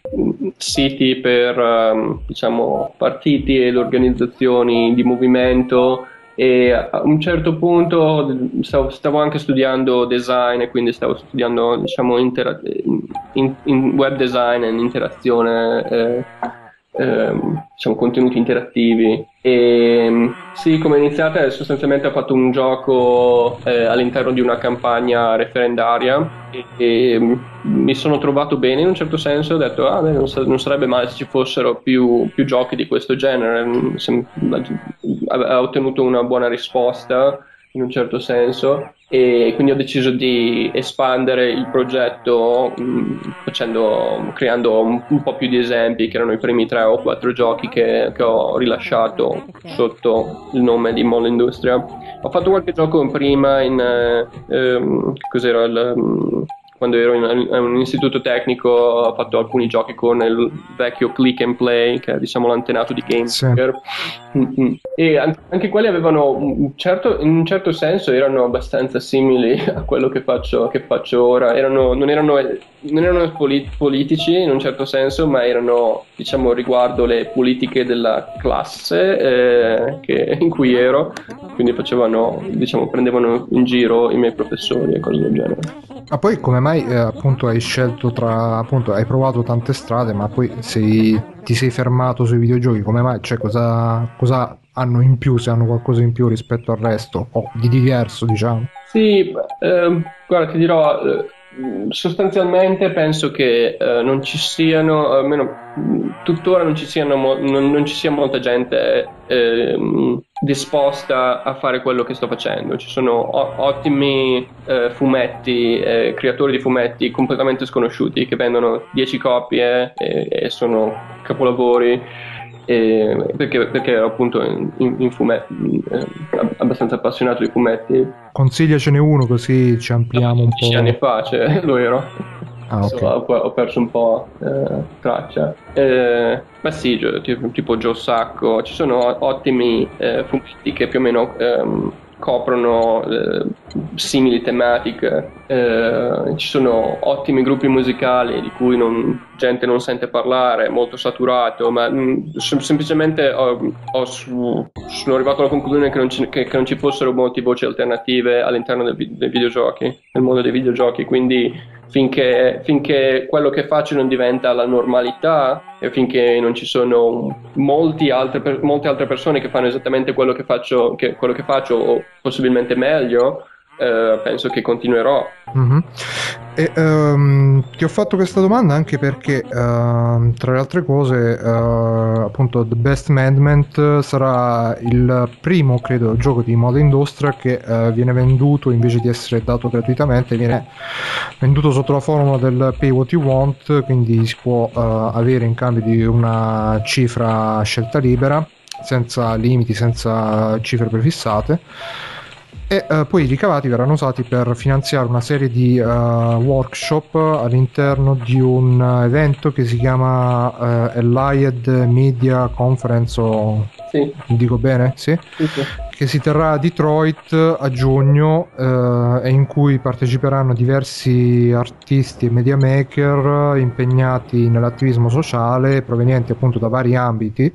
siti per ehm, diciamo, partiti ed organizzazioni di movimento e a un certo punto stavo, stavo anche studiando design e quindi stavo studiando diciamo, intera- in, in web design e in interazione eh, ehm, diciamo, contenuti interattivi. E sì, come è iniziata, sostanzialmente ho fatto un gioco eh, all'interno di una campagna referendaria e, e, mi sono trovato bene in un certo senso. Ho detto, ah, beh, non, sa- non, sarebbe male se ci fossero più, più giochi di questo genere. Ha ottenuto una buona risposta in un certo senso e quindi ho deciso di espandere il progetto mh, mm, facendo, creando un, un, po' più di esempi che erano i primi tre o quattro giochi che, che ho rilasciato sotto il nome di Moll Industria. Ho fatto qualche gioco prima in eh, ehm, cos'era il um, quando ero in, in, un istituto tecnico ho fatto alcuni giochi con il vecchio Click and Play che è diciamo l'antenato di Game sì. Mm-hmm. e anche quelli avevano un certo, in un certo senso erano abbastanza simili a quello che faccio, che faccio ora erano, non erano, non erano politici in un certo senso ma erano diciamo riguardo le politiche della classe eh, che, in cui ero quindi facevano diciamo prendevano in giro i miei professori e cose del genere ma poi come mai eh, appunto hai scelto tra appunto hai provato tante strade ma poi sei, ti sei fermato sui videogiochi. Come mai? Cioè cosa, cosa hanno in più se hanno qualcosa in più rispetto al resto? O di diverso diciamo? Sì eh, guarda ti dirò eh, sostanzialmente penso che eh, non ci siano, almeno tuttora non ci, siano, non, non ci sia molta gente eh, disposta a fare quello che sto facendo. Ci sono o- ottimi eh, fumetti, eh, creatori di fumetti completamente sconosciuti che vendono 10 copie e, e sono capolavori e perché, perché ero appunto in, in fumetti, eh, abbastanza appassionato di fumetti. Consigliacene uno così ci ampliamo un po'. Dieci anni fa cioè, <laughs> lo ero. Ah, okay. so, ho, ho, perso un po' eh, traccia. Eh, ma sì, tipo, tipo Joe Sacco, ci sono ottimi eh, fumetti che più o meno ehm, coprono eh, simili tematiche, eh, ci sono ottimi gruppi musicali di cui non, gente non sente parlare, molto saturato, ma mm, sem- semplicemente ho, ho su, sono arrivato alla conclusione che non, ci, che, che non, ci, fossero molte voci alternative all'interno del, dei videogiochi, nel mondo dei videogiochi, quindi finché, finché, quello che faccio non diventa la normalità e finché non ci sono altre, molte altre persone che fanno esattamente quello che faccio, che, quello che faccio o possibilmente meglio, eh, penso che continuerò. Mm-hmm. E, um, ti ho fatto questa domanda anche perché, uh, tra le altre cose, uh, appunto, The Best Amendment sarà il primo, credo, gioco di moda industria che uh, viene venduto invece di essere dato gratuitamente, viene venduto sotto la formula del Pay What You Want, quindi si può avere in cambio di una cifra scelta libera, senza limiti, senza cifre prefissate e uh, poi i ricavati verranno usati per finanziare una serie di uh, workshop all'interno di un evento che si chiama uh, Allied Media Conference o sì. dico bene? Sì? Sì, sì. che si terrà a Detroit a giugno e in cui parteciperanno diversi artisti e media maker impegnati nell'attivismo sociale provenienti appunto da vari ambiti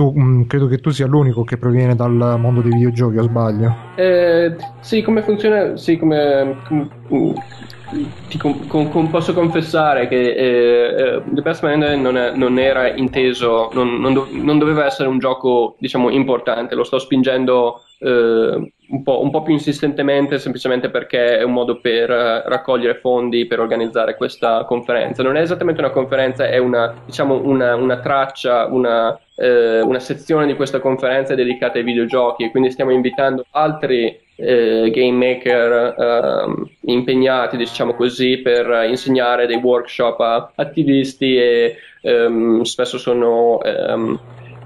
tu mh, mm, credo che tu sia l'unico che proviene dal mondo dei videogiochi, o sbaglio? Eh, sì, come funziona? Sì, come, come mm, ti com, com, posso confessare che eh, eh, The Best Man non, è, non era inteso, non, non, do, non, doveva essere un gioco, diciamo, importante. Lo sto spingendo eh, un po', un po', più insistentemente semplicemente perché è un modo per uh, raccogliere fondi per organizzare questa conferenza. Non è esattamente una conferenza, è una, diciamo una, una traccia, una, eh, una, sezione di questa conferenza dedicata ai videogiochi e quindi stiamo invitando altri eh, game maker ehm, impegnati, diciamo così, per insegnare dei workshop a attivisti e ehm, spesso sono... Ehm,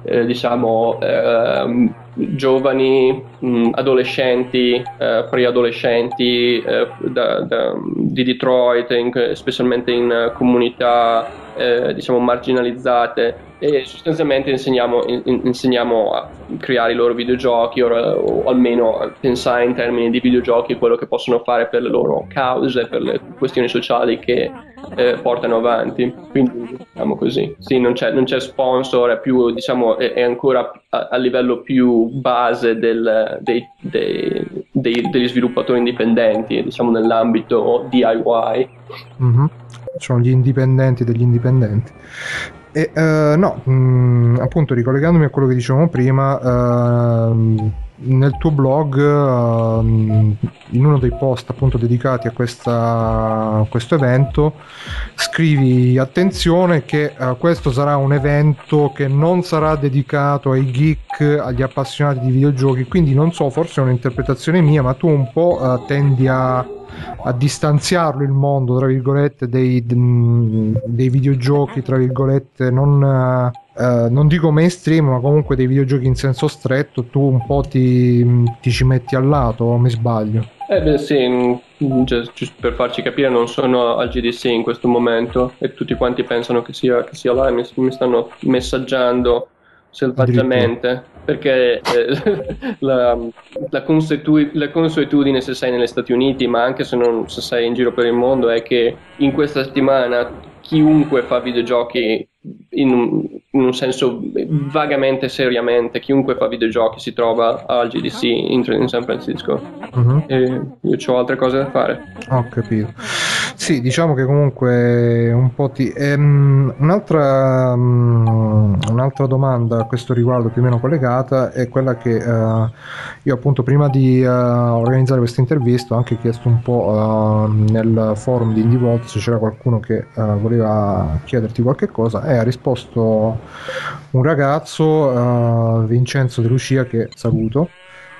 eh, diciamo, eh, giovani, mh, adolescenti, eh, preadolescenti eh, da, da, di Detroit, in, specialmente in comunità eh, diciamo, marginalizzate e sostanzialmente insegniamo, in, insegniamo, a creare i loro videogiochi o, o, almeno pensare in termini di videogiochi e quello che possono fare per le loro cause, per le questioni sociali che eh, portano avanti. Quindi diciamo così, sì, non c'è, non c'è sponsor, è, più, diciamo, è, è ancora a, a, livello più base del, dei, dei, dei, degli sviluppatori indipendenti, diciamo nell'ambito DIY. Mm-hmm. Sono gli indipendenti degli indipendenti. E, uh, no, mh, mm, appunto ricollegandomi a quello che dicevamo prima, uh, nel tuo blog, uh, in uno dei post appunto dedicati a, questa, a questo evento, scrivi attenzione che uh, questo sarà un evento che non sarà dedicato ai geek, agli appassionati di videogiochi, quindi non so, forse è un'interpretazione mia, ma tu un po' uh, tendi a, a, distanziarlo il mondo, tra virgolette, dei, dei videogiochi, tra virgolette, non Uh, non dico mainstream, ma comunque dei videogiochi in senso stretto, tu un po' ti, ti ci metti al lato, o mi sbaglio? Eh beh sì, mm, giusto per farci capire non sono al GDC in questo momto e tutti quanti pensano che sia, che sia là e mi, mi stanno messaggiando selvaggiamente perché eh, <laughs> la, la, consuetu- la, consuetudine se sei negli Stati Uniti ma anche se, non, se sei in giro per il mondo è che in questa settimana chiunque fa videogiochi in un, in un, senso vagamente seriamente chiunque fa videogiochi si trova al GDC in, San Francisco. Uh-huh. e io ho altre cose da fare. Ho capito. Sì diciamo che comunque un po' ti ehm, un'altra, um, un'altra domanda a questo riguardo più o meno collegata è quella che uh, io appunto prima di uh, organizzare questa intervista ho anche chiesto un po' uh, nel forum di IndieVolt se c'era qualcuno che voleva chiederti qualche cosa e ha risposto un ragazzo, uh, Vincenzo De Lucia, che saluto,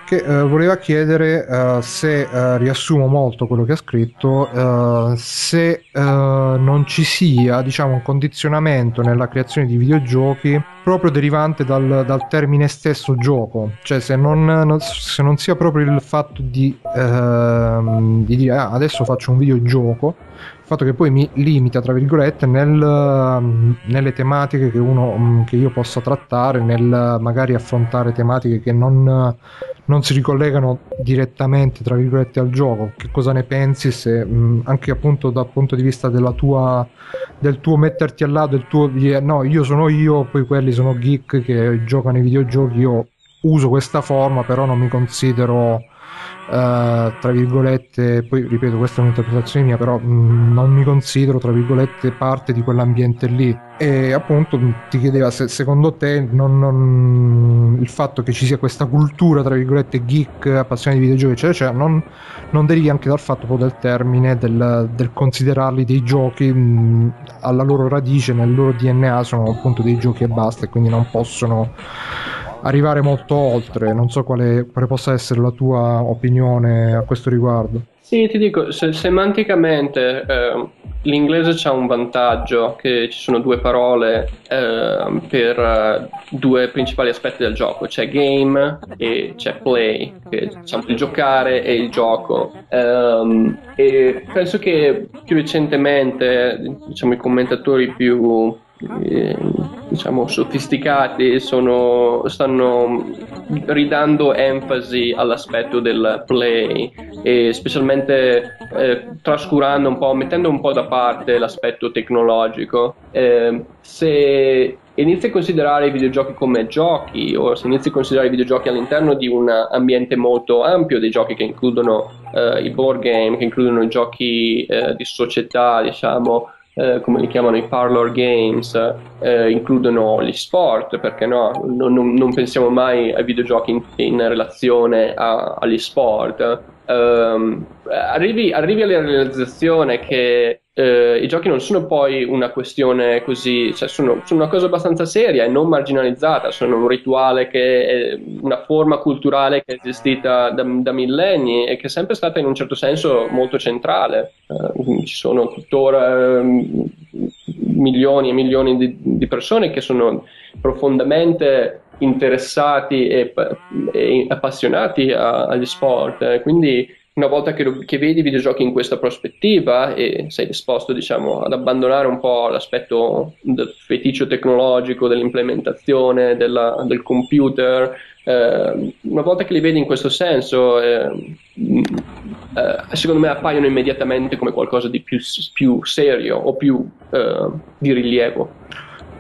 che uh, voleva chiedere uh, se riassumo molto quello che ha scritto se non ci sia diciamo un condizionamento nella creazione di videogiochi proprio derivante dal, dal termine stesso gioco. Cioè se non, non, se non, sia proprio il fatto di, ehm, di dire ah, adesso faccio un videogioco il fatto che poi mi limita, tra virgolette, nel, nelle tematiche che, uno, che io possa trattare, nel magari affrontare tematiche che non, non si ricollegano direttamente, tra virgolette, al gioco. Che cosa ne pensi se anche appunto dal punto di vista della tua, del tuo metterti al lato, del tuo no, io sono io, poi quelli sono geek che giocano ai videogiochi, io uso questa forma, però non mi considero Uh, tra virgolette, poi ripeto, questa è un'interpretazione mia, però mh, mm, non mi considero tra virgolette parte di quell'ambiente lì. E appunto ti chiedeva se secondo te non, non, il fatto che ci sia questa cultura tra virgolette geek, appassionati di videogiochi, eccetera, eccetera, non, non derivi anche dal fatto poi del termine del, del considerarli dei giochi mh, mm, alla loro radice, nel loro DNA sono appunto dei giochi e basta, e quindi non possono arrivare molto oltre. Non so quale, quale possa essere la tua opinione a questo riguardo. Sì, ti dico, se, semanticamente eh, l'inglese ha un vantaggio che ci sono due parole eh, per due principali aspetti del gioco, c'è game e c'è play, che diciamo il giocare e il gioco. Um, e penso che più recentemente diciamo, i commentatori più eh, diciamo sofisticati sono, stanno ridando enfasi all'aspetto del play e specialmente eh, trascurando un po', mettendo un po' da parte l'aspetto tecnologico. Eh, se inizi a considerare i videogiochi come giochi o se inizi a considerare i videogiochi all'interno di un ambiente molto ampio dei giochi che includono uh, i board game, che includono i giochi uh, di società, diciamo, eh, come li chiamano i parlor games, eh, includono gli sport, perché no? Non, non, non pensiamo mai ai videogiochi in, in relazione a, agli sport. Um, arrivi, arrivi alla realizzazione che eh, i giochi non sono poi una questione così, cioè sono, sono, una cosa abbastanza seria e non marginalizzata, sono un rituale che è una forma culturale che è esistita da, da millenni e che è sempre stata in un certo senso molto centrale. Eh, ci sono tuttora eh, milioni e milioni di, di, persone che sono profondamente interessati e, e appassionati a, agli sport, quindi una volta che, che, vedi i videogiochi in questa prospettiva e sei disposto diciamo, ad abbandonare un po' l'aspetto del feticcio tecnologico, dell'implementazione, della, del computer, eh, una volta che li vedi in questo senso, eh, eh, secondo me appaiono immediatamente come qualcosa di più, più serio o più eh, di rilievo.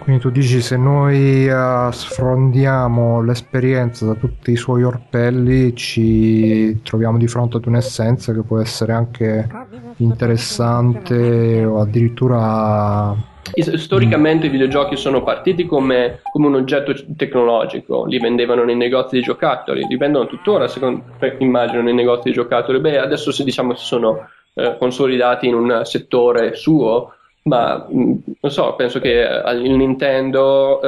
Quindi tu dici se noi uh, sfrondiamo l'esperienza da tutti i suoi orpelli ci troviamo di fronte ad un'essenza che può essere anche interessante o addirittura... Storicamente i videogiochi sono partiti come, come, un oggetto tecnologico, li vendevano nei negozi di giocattoli, li vendono tuttora, secondo, immagino, nei negozi di giocattoli. Beh, adesso si, diciamo si sono eh, consolidati in un settore suo, ma mm, non so, penso che il Nintendo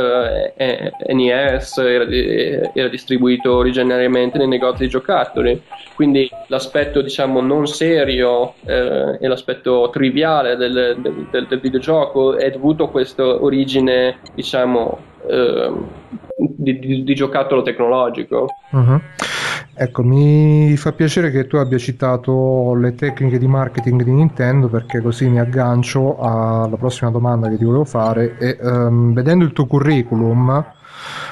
eh, NES era, era, distribuito originariamente nei negozi di giocattoli, quindi l'aspetto diciamo non serio eh, e l'aspetto triviale del, del, del, videogioco è dovuto a questa origine diciamo eh, di, di, di, giocattolo tecnologico. Uh-huh. Ecco, mi fa piacere che tu abbia citato le tecniche di marketing di Nintendo perché così mi aggancio alla prossima domanda che ti volevo fare. E um, vedendo il tuo curriculum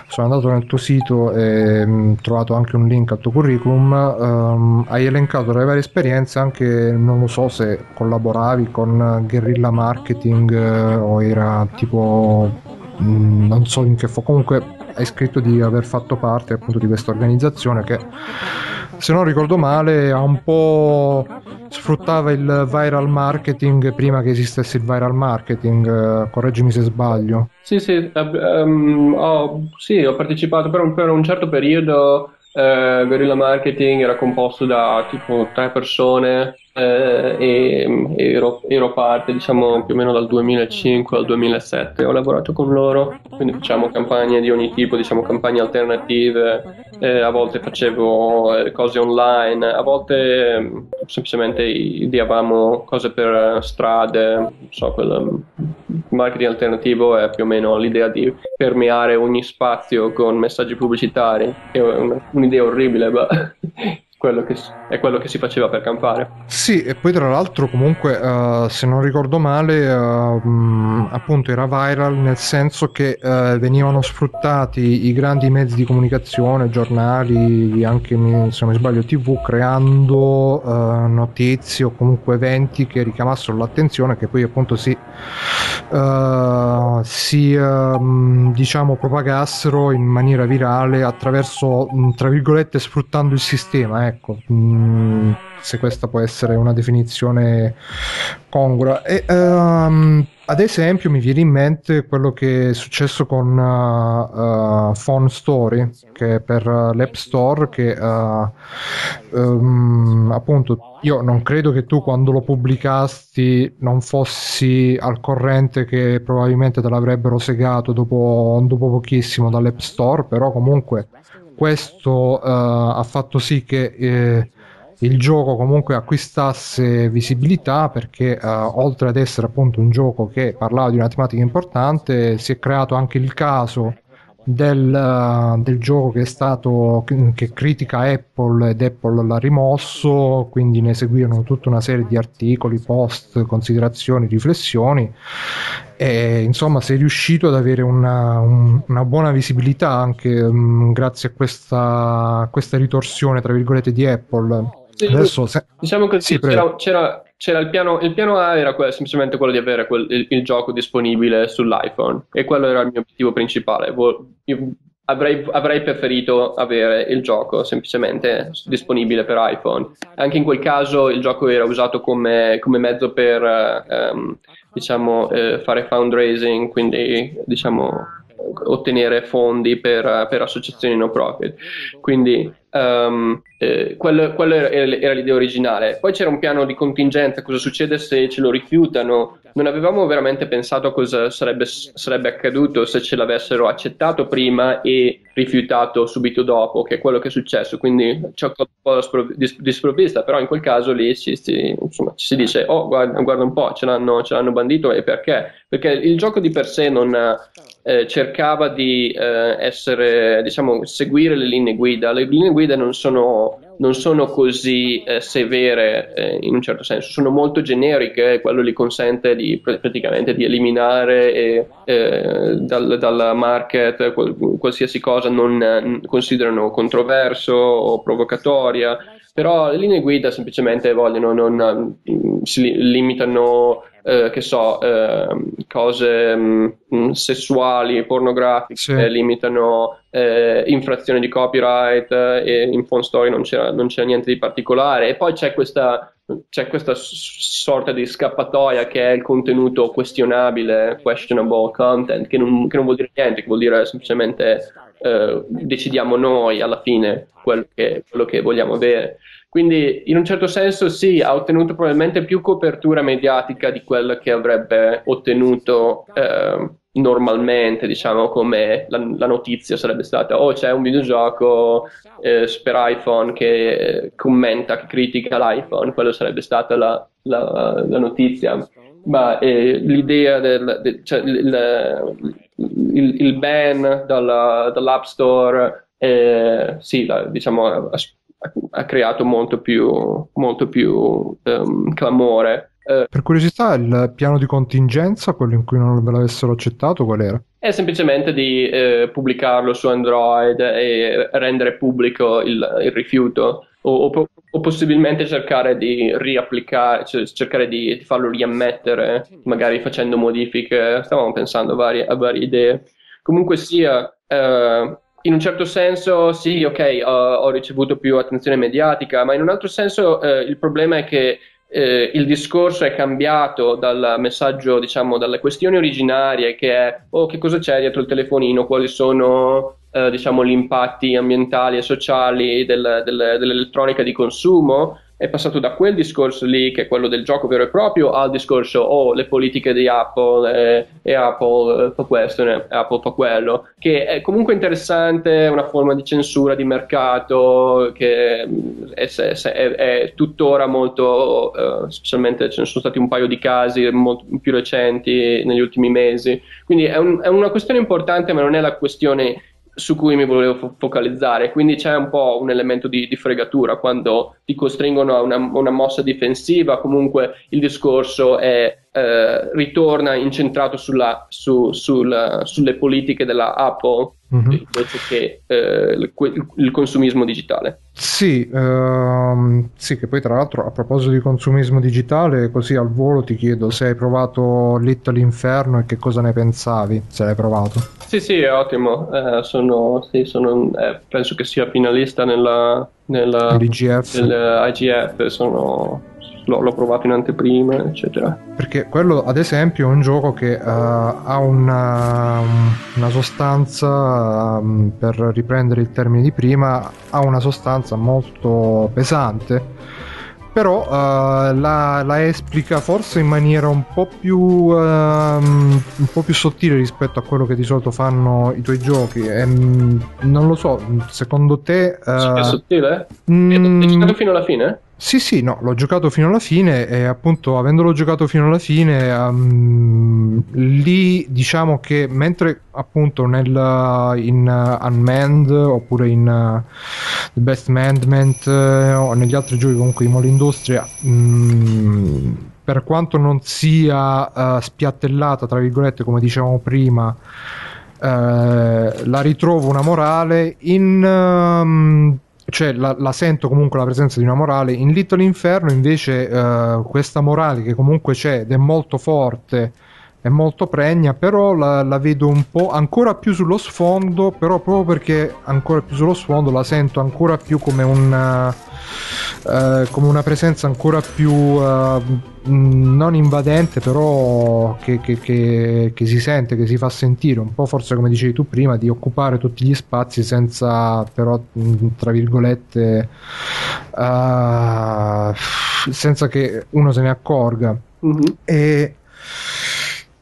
sono andato nel tuo sito e ho um, trovato anche un link al tuo curriculum um, hai elencato le varie esperienze anche non lo so se collaboravi con guerrilla marketing uh, o era tipo um, non so in che fo comunque hai scritto di aver fatto parte appunto di questa organizzazione che se non ricordo male ha un po' sfruttava il viral marketing prima che esistesse il viral marketing correggimi se sbaglio. Sì sì, um, ho, sì ho partecipato per un, per un certo periodo eh, Guerrilla Marketing era composto da tipo tre persone eh, e ero, ero, parte diciamo più o meno dal 2005 al 2007 ho lavorato con loro quindi facciamo campagne di ogni tipo diciamo campagne alternative. Eh, a volte facevo eh, cose online. A volte mm, semplicemente ideavamo cose per strade so, quel marketing alternativo è più o meno l'idea di permeare ogni spazio con messaggi pubblicitari è un'idea orribile ma <laughs> quello che, è quello che si faceva per campare. Sì, e poi tra l'altro comunque, uh, se non ricordo male, uh, mh, appunto era viral nel senso che uh, venivano sfruttati i grandi mezzi di comunicazione, giornali, anche se non mi sbaglio tv, creando notizie o comunque eventi che richiamassero l'attenzione che poi appunto si, si diciamo propagassero in maniera virale attraverso, tra virgolette, sfruttando il sistema. Eh ecco, mh, mm, se questa può essere una definizione congrua. E, um, ad esempio mi viene in mente quello che è successo con uh, uh, Phone Story, che è per l'App Store, che uh, um, appunto io non credo che tu quando lo pubblicasti non fossi al corrente che probabilmente te l'avrebbero segato dopo, dopo pochissimo dall'App Store, però comunque questo uh, ha fatto sì che eh, il gioco comunque acquistasse visibilità perché uh, oltre ad essere appunto un gioco che parlava di una tematica importante si è creato anche il caso del, uh, del, gioco che è stato che critica Apple ed Apple l'ha rimosso quindi ne seguirono tutta una serie di articoli, post, considerazioni, riflessioni. E insomma sei riuscito ad avere una, un, una buona visibilità anche um, grazie a questa, questa ritorsione tra virgolette di Apple. Sì, Adesso, se... diciamo che sì, c'era, c'era, c'era il, piano, il piano A era quello, semplicemente quello di avere quel, il, il, gioco disponibile sull'iPhone e quello era il mio obiettivo principale. Io avrei, avrei, preferito avere il gioco semplicemente disponibile per iPhone. Anche in quel caso il gioco era usato come, come mezzo per ehm, diciamo, eh, fare fundraising, quindi diciamo, ottenere fondi per, per associazioni no profit. Quindi um, eh, quello, quello era, era, l'idea originale. Poi c'era un piano di contingenza, cosa succede se ce lo rifiutano. Non avevamo veramente pensato a cosa sarebbe, sarebbe accaduto se ce l'avessero accettato prima e rifiutato subito dopo, che è quello che è successo. Quindi ha un po' di sprovvista, però in quel caso lì ci, ci, insomma, ci si dice, oh guarda, guarda un po', ce l'hanno, ce l'hanno bandito e perché? Perché il gioco di per sé non eh, cercava di eh, essere, diciamo, seguire le linee guida. Le linee guida non sono, non sono così eh, severe eh, in un certo senso, sono molto generiche, quello gli consente di, praticamente di eliminare e, eh, dal, dal, market qualsiasi cosa non considerano controverso o provocatoria però le linee guida semplicemente vogliono, non, si limitano eh, che so, eh, cose mh, mm, sessuali, pornografiche, sì. limitano eh, infrazioni di copyright e in Phone Story non non c'era niente di particolare. E poi c'è questa c'è questa sorta di scappatoia che è il contenuto questionabile, questionable content, che non, che non vuol dire niente, che vuol dire semplicemente eh, decidiamo noi alla fine quello che, quello che vogliamo avere. Quindi in un certo senso sì, ha ottenuto probabilmente più copertura mediatica di quella che avrebbe ottenuto eh, normalmente, diciamo come la, la, notizia sarebbe stata, oh c'è un videogioco eh, per iPhone che commenta, che critica l'iPhone, quello sarebbe stata la, la, la notizia. Ma eh, l'idea del, del cioè, il, il, il, ban dalla, dall'App Store, eh, sì, diciamo ha creato molto più, molto più um, clamore. Uh, per curiosità, il piano di contingenza, quello in cui non ve l'avessero accettato, qual era? È semplicemente di eh, pubblicarlo su Android e rendere pubblico il, il rifiuto. O, o, o, possibilmente cercare di riapplicare, cioè cercare di, di, farlo riammettere, magari facendo modifiche. Stavamo pensando varie, a varie idee. Comunque sia, eh, in un certo senso sì, ok, ho, ho, ricevuto più attenzione mediatica, ma in un altro senso eh, il problema è che eh, il discorso è cambiato dal messaggio, diciamo, dalle questioni originarie che è oh, che cosa c'è dietro il telefonino, quali sono eh, diciamo, gli impatti ambientali e sociali del, del, dell'elettronica di consumo è passato da quel discorso lì, che è quello del gioco vero e proprio, al discorso, oh, le politiche di Apple eh, e Apple eh, fa questo e Apple fa quello, che è comunque interessante, è una forma di censura di mercato che mm, è, è, è tuttora molto, eh, specialmente ce ne sono stati un paio di casi molto più recenti negli ultimi mesi, quindi è, un, è una questione importante, ma non è la questione su cui mi volevo fo- focalizzare. Quindi c'è un po' un elemento di, di fregatura quando ti costringono a una, una, mossa difensiva. Comunque il discorso è, eh, ritorna incentrato sulla, su, sul, sulle politiche della Apple mm-hmm. invece che eh, il, il, consumismo digitale. Sì, ehm, sì, che poi tra l'altro a proposito di consumismo digitale, così al volo ti chiedo se hai provato Little Inferno e che cosa ne pensavi, se l'hai provato. Sì, sì, è ottimo, eh, sono, sì, sono, eh, penso che sia finalista nella, nella, IGF. IGF, sono l'ho, l'ho, provato in anteprima, eccetera. Perché quello, ad esempio, è un gioco che uh, ha una, una sostanza, um, per riprendere il termine di prima, ha una sostanza molto pesante però uh, la, la, esplica forse in maniera un po' più uh, un po' più sottile rispetto a quello che di solito fanno i tuoi giochi e, mm, non lo so secondo te uh, è sottile? Mm, hai giocato fino alla fine? Sì, sì, no, l'ho giocato fino alla fine e appunto avendolo giocato fino alla fine, um, lì diciamo che mentre appunto nel, in uh, Unmanned oppure in uh, The Best Amendment uh, o negli altri giochi comunque di Mole Industria, um, per quanto non sia uh, spiattellata, tra virgolette, come dicevamo prima, la ritrovo una morale in... Um, cioè la, la, sento comunque la presenza di una morale. In Little Inferno invece uh, questa morale che comunque c'è ed è molto forte è molto pregna, però la, la, vedo un po' ancora più sullo sfondo, però proprio perché ancora più sullo sfondo la sento ancora più come un... Uh, come una presenza ancora più uh, non invadente però che, che, che, che, si sente, che si fa sentire un po' forse come dicevi tu prima di occupare tutti gli spazi senza però tra virgolette uh, senza che uno se ne accorga mm-hmm. e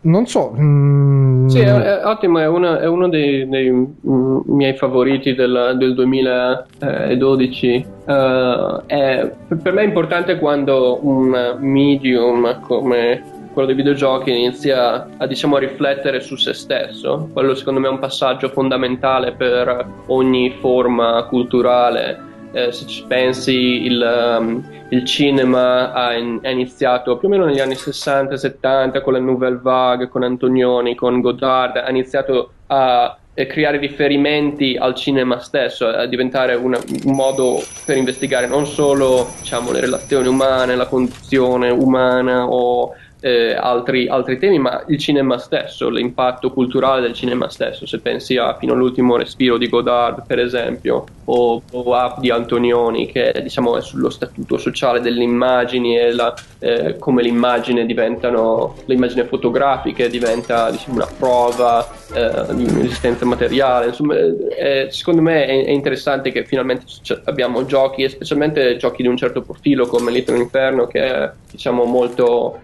non so. Mm... Sì, è, è ottimo, è, una, è uno dei, dei mm, miei favoriti del, del 2012. Uh, eh, è, per me è importante quando un medium come quello dei videogiochi inizia a, diciamo, a riflettere su se stesso. Quello secondo me è un passaggio fondamentale per ogni forma culturale eh, se ci pensi il, um, il cinema ha, in, ha, iniziato più o meno negli anni 60-70 con la Nouvelle Vague, con Antonioni, con Godard, ha iniziato a creare riferimenti al cinema stesso, a diventare una, un modo per investigare non solo diciamo, le relazioni umane, la condizione umana o eh, altri, altri, temi, ma il cinema stesso, l'impatto culturale del cinema stesso. Se pensi a Fino all'ultimo respiro di Godard, per esempio, o Blow Up di Antonioni, che diciamo, è sullo statuto sociale delle immagini e la, eh, come l'immagine diventano, l'immagine fotografica diventa diciamo, una prova eh, di un'esistenza materiale. Insomma, eh, secondo me è, è, interessante che finalmente abbiamo giochi, e specialmente giochi di un certo profilo come Little Inferno, che è diciamo, molto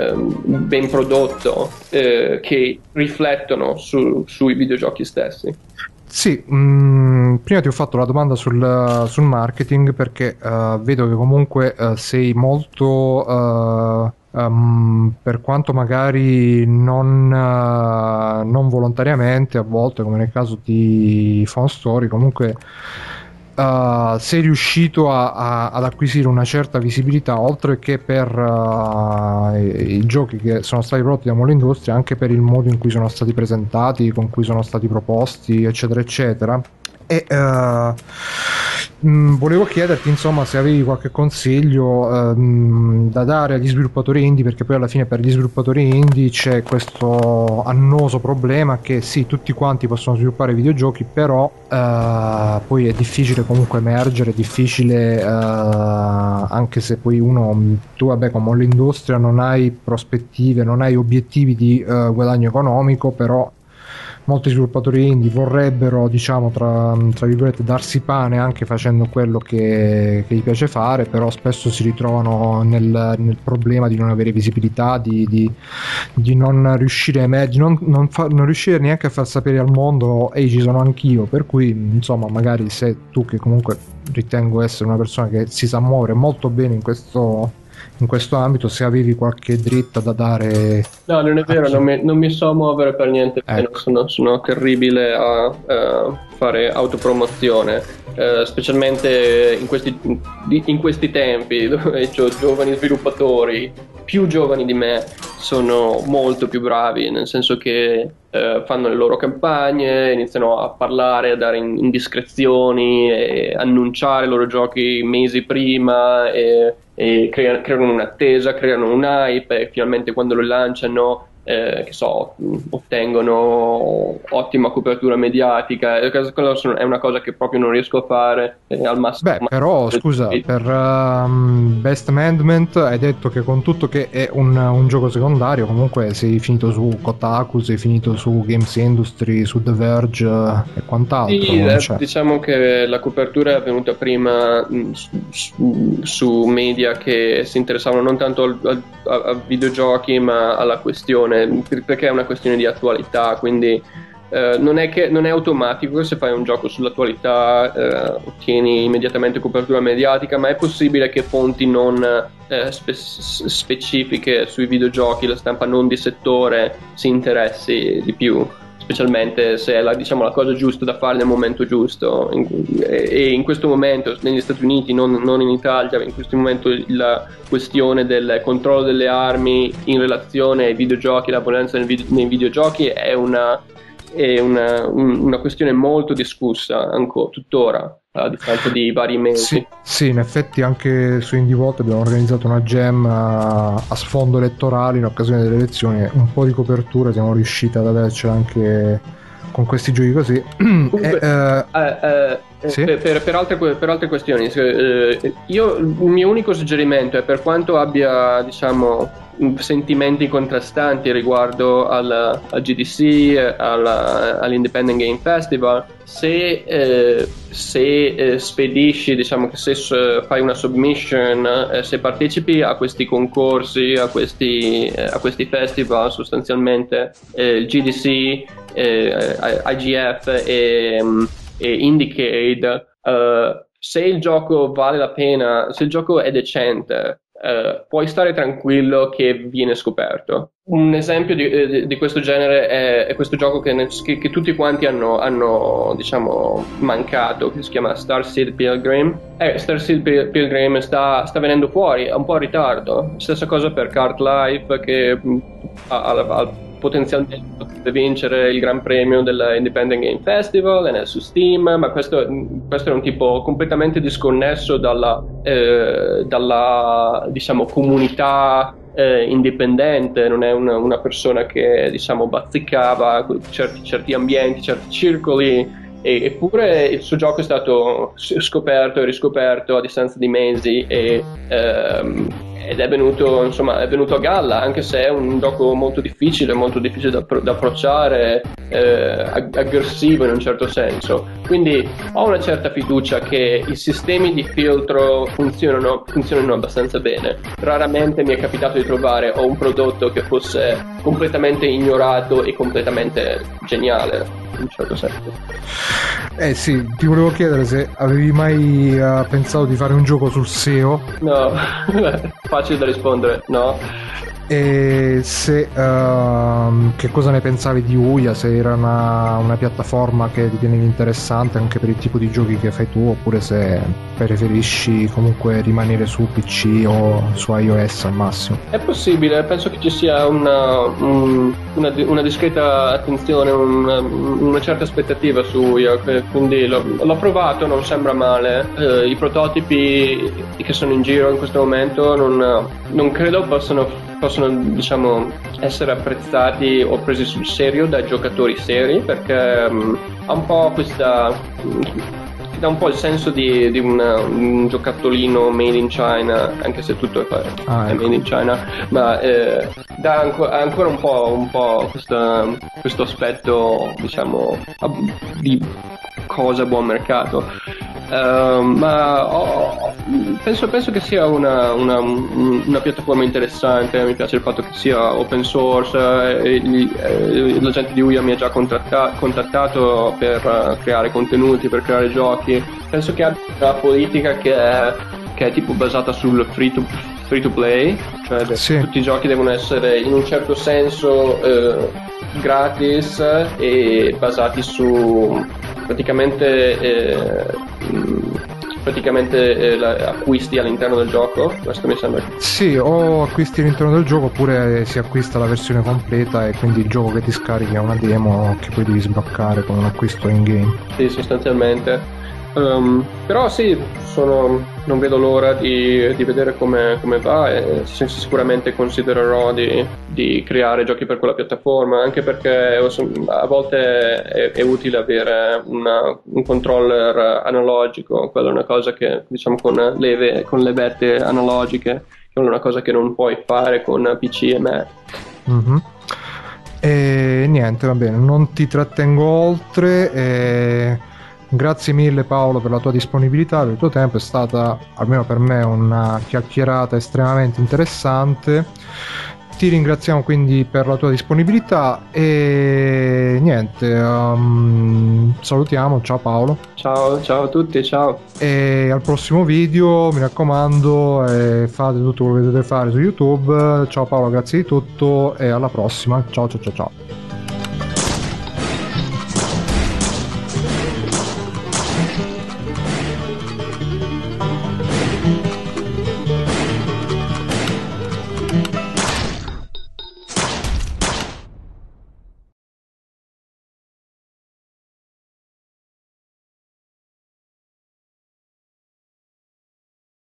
eh, ben prodotto eh, che riflettono su, sui videogiochi stessi. Sì, mh, mm, prima ti ho fatto la domanda sul, sul marketing perché uh, vedo che comunque uh, sei molto... Uh, um, per quanto magari non, non, volontariamente a volte come nel caso di Phone Story comunque uh, sei riuscito a, a, ad acquisire una certa visibilità oltre che per uh, i, i, giochi che sono stati prodotti da Molo Industria anche per il modo in cui sono stati presentati con cui sono stati proposti eccetera eccetera e uh, mh, mm, volevo chiederti insomma se avevi qualche consiglio uh, da dare agli sviluppatori indie perché poi alla fine per gli sviluppatori indie c'è questo annoso problema che sì tutti quanti possono sviluppare videogiochi però uh, poi è difficile comunque emergere è difficile eh, anche se poi uno tu vabbè come l'industria non hai prospettive non hai obiettivi di guadagno economico però molti sviluppatori indie vorrebbero, diciamo, tra, tra virgolette, darsi pane anche facendo quello che, che, gli piace fare, però spesso si ritrovano nel, nel problema di non avere visibilità, di, di, di non riuscire a emergere, non, non, non, riuscire neanche a far sapere al mondo, ehi, ci sono anch'io. Per cui, insomma, magari se tu, che comunque ritengo essere una persona che si sa muovere molto bene in questo in questo ambito se avevi qualche dritta da dare. No, non è vero, non mi, non mi, so muovere per niente ecco. sono, sono, terribile a uh, fare autopromozione. Uh, specialmente in questi, in questi tempi dove ho giovani sviluppatori più giovani di me sono molto più bravi, nel senso che eh, fanno le loro campagne, iniziano a parlare, a dare indiscrezioni, annunciare i loro giochi mesi prima e e creano, creano un'attesa, creano un hype e finalmente quando lo lanciano eh, che so, ottengono ottima copertura mediatica. Quella è una cosa che proprio non riesco a fare eh, al massimo. Beh, però scusa, per um, Best Amendment hai detto che con tutto che è un, un, gioco secondario, comunque sei finito su Kotaku, sei finito su Games Industry, su The Verge eh, e quant'altro. Sì, eh, diciamo che la copertura è avvenuta prima mh, mm, su, su, media che si interessavano non tanto al, al, a videogiochi ma alla questione questione, perché è una questione di attualità, quindi eh, non, è che, non è automatico che se fai un gioco sull'attualità eh, ottieni immediatamente copertura mediatica, ma è possibile che fonti non eh, spe- specifiche sui videogiochi, la stampa non di settore, si interessi di più specialmente se è la, diciamo, la, cosa giusta da fare nel momento giusto. E in questo momento, negli Stati Uniti, non, non, in Italia, in questo momento la questione del controllo delle armi in relazione ai videogiochi, la violenza video, nei videogiochi è una, è una, un, una questione molto discussa ancora tuttora. A distanza di vari mesi. Sì, sì, in effetti anche su Indie Vault abbiamo organizzato una jam a, a sfondo elettorale in occasione delle elezioni, un po' di copertura siamo riusciti ad avercela anche con questi giochi così. <clears throat> Comunque, e, uh, eh, eh, sì? per, per, per, altre, per, altre, questioni, eh, io il mio unico suggerimento è per quanto abbia, diciamo, sentimenti contrastanti riguardo al, al GDC, alla, all'Independent Game Festival, se, eh, se eh, spedisci, diciamo che se fai una submission, eh, se partecipi a questi concorsi, a questi, eh, a questi festival, sostanzialmente eh, il GDC, eh, IGF e, e Indiecade, se il gioco vale la pena, se il gioco è decente, Uh, puoi stare tranquillo che viene scoperto. Un esempio di, eh, di questo genere è, è questo gioco che, che, che tutti quanti hanno, hanno, diciamo, mancato, che si chiama Star Seed Pilgrim. Eh, Star Seed Pilgrim sta, sta, venendo fuori, è un po' in ritardo. Stessa cosa per Cart Life, che ha, ha, ha potenzialmente potrebbe vincere il Gran Premio dell'Independent Game Festival, è su Steam, ma questo, questo, è un tipo completamente disconnesso dalla, eh, dalla diciamo, comunità eh, indipendente, non è una, una, persona che diciamo bazzicava certi, certi ambienti, certi circoli. Eppure il suo gioco è stato scoperto e riscoperto a distanza di mesi e ehm, ed è venuto, insomma, è venuto a galla, anche se è un gioco molto difficile, molto difficile da, da approcciare, eh, aggressivo in un certo senso. Quindi ho una certa fiducia che i sistemi di filtro funzionano, funzionano abbastanza bene. Raramente mi è capitato di trovare un prodotto che fosse completamente ignorato e completamente geniale in un certo senso. Eh sì, ti volevo chiedere se avevi mai uh, pensato di fare un gioco sul SEO. No, <laughs> facile da rispondere, no? E se uh, che cosa ne pensavi di Uia? Se era una, una, piattaforma che ritenevi interessante anche per il tipo di giochi che fai tu oppure se preferisci comunque rimanere su PC o su iOS al massimo? È possibile penso che ci sia una, un, una, una discreta attenzione una, una, certa aspettativa su Uia quindi l'ho, l'ho provato non sembra male. Uh, i prototipi che sono in giro in questo momento non, non credo possano possono diciamo, essere apprezzati o presi sul serio dai giocatori seri perché um, ha un po' questa um, dà un po' il senso di, di una, un giocattolino made in China anche se tutto è, ah, ecco. made in China ma eh, dà anco, ancora un po', un po questa, questo aspetto diciamo di cosa buon mercato Uh, ma ho, penso, penso, che sia una, una, una, piattaforma interessante, mi piace il fatto che sia open source, eh, eh, la gente di UIA mi ha già contatta, contattato per uh, creare contenuti, per creare giochi, penso che abbia una politica che è, che è tipo basata sul free to, free to play, cioè sì. tutti i giochi devono essere in un certo senso eh, gratis e basati su praticamente eh, praticamente eh, la, acquisti all'interno del gioco? Questo mi sembra sì o acquisti all'interno del gioco oppure si acquista la versione completa e quindi il gioco che ti scarichi è una demo che poi devi sbloccare con un acquisto in game sì sostanzialmente Um, però sì, sono, non vedo l'ora di, di vedere come, come, va e sicuramente considererò di, di, creare giochi per quella piattaforma, anche perché a volte è, è utile avere una, un controller analogico, quella è una cosa che diciamo con le, con le vette analogiche, è una cosa che non puoi fare con PC e Mac. Mm-hmm. E niente, va bene, non ti trattengo oltre. E Grazie mille Paolo per la tua disponibilità, per il tuo tempo, è stata almeno per me una chiacchierata estremamente interessante. Ti ringraziamo quindi per la tua disponibilità e niente, um, salutiamo, ciao Paolo. Ciao, ciao a tutti, ciao. E al prossimo video, mi raccomando, eh, fate tutto quello che dovete fare su YouTube. Ciao Paolo, grazie di tutto e alla prossima. Ciao ciao ciao ciao.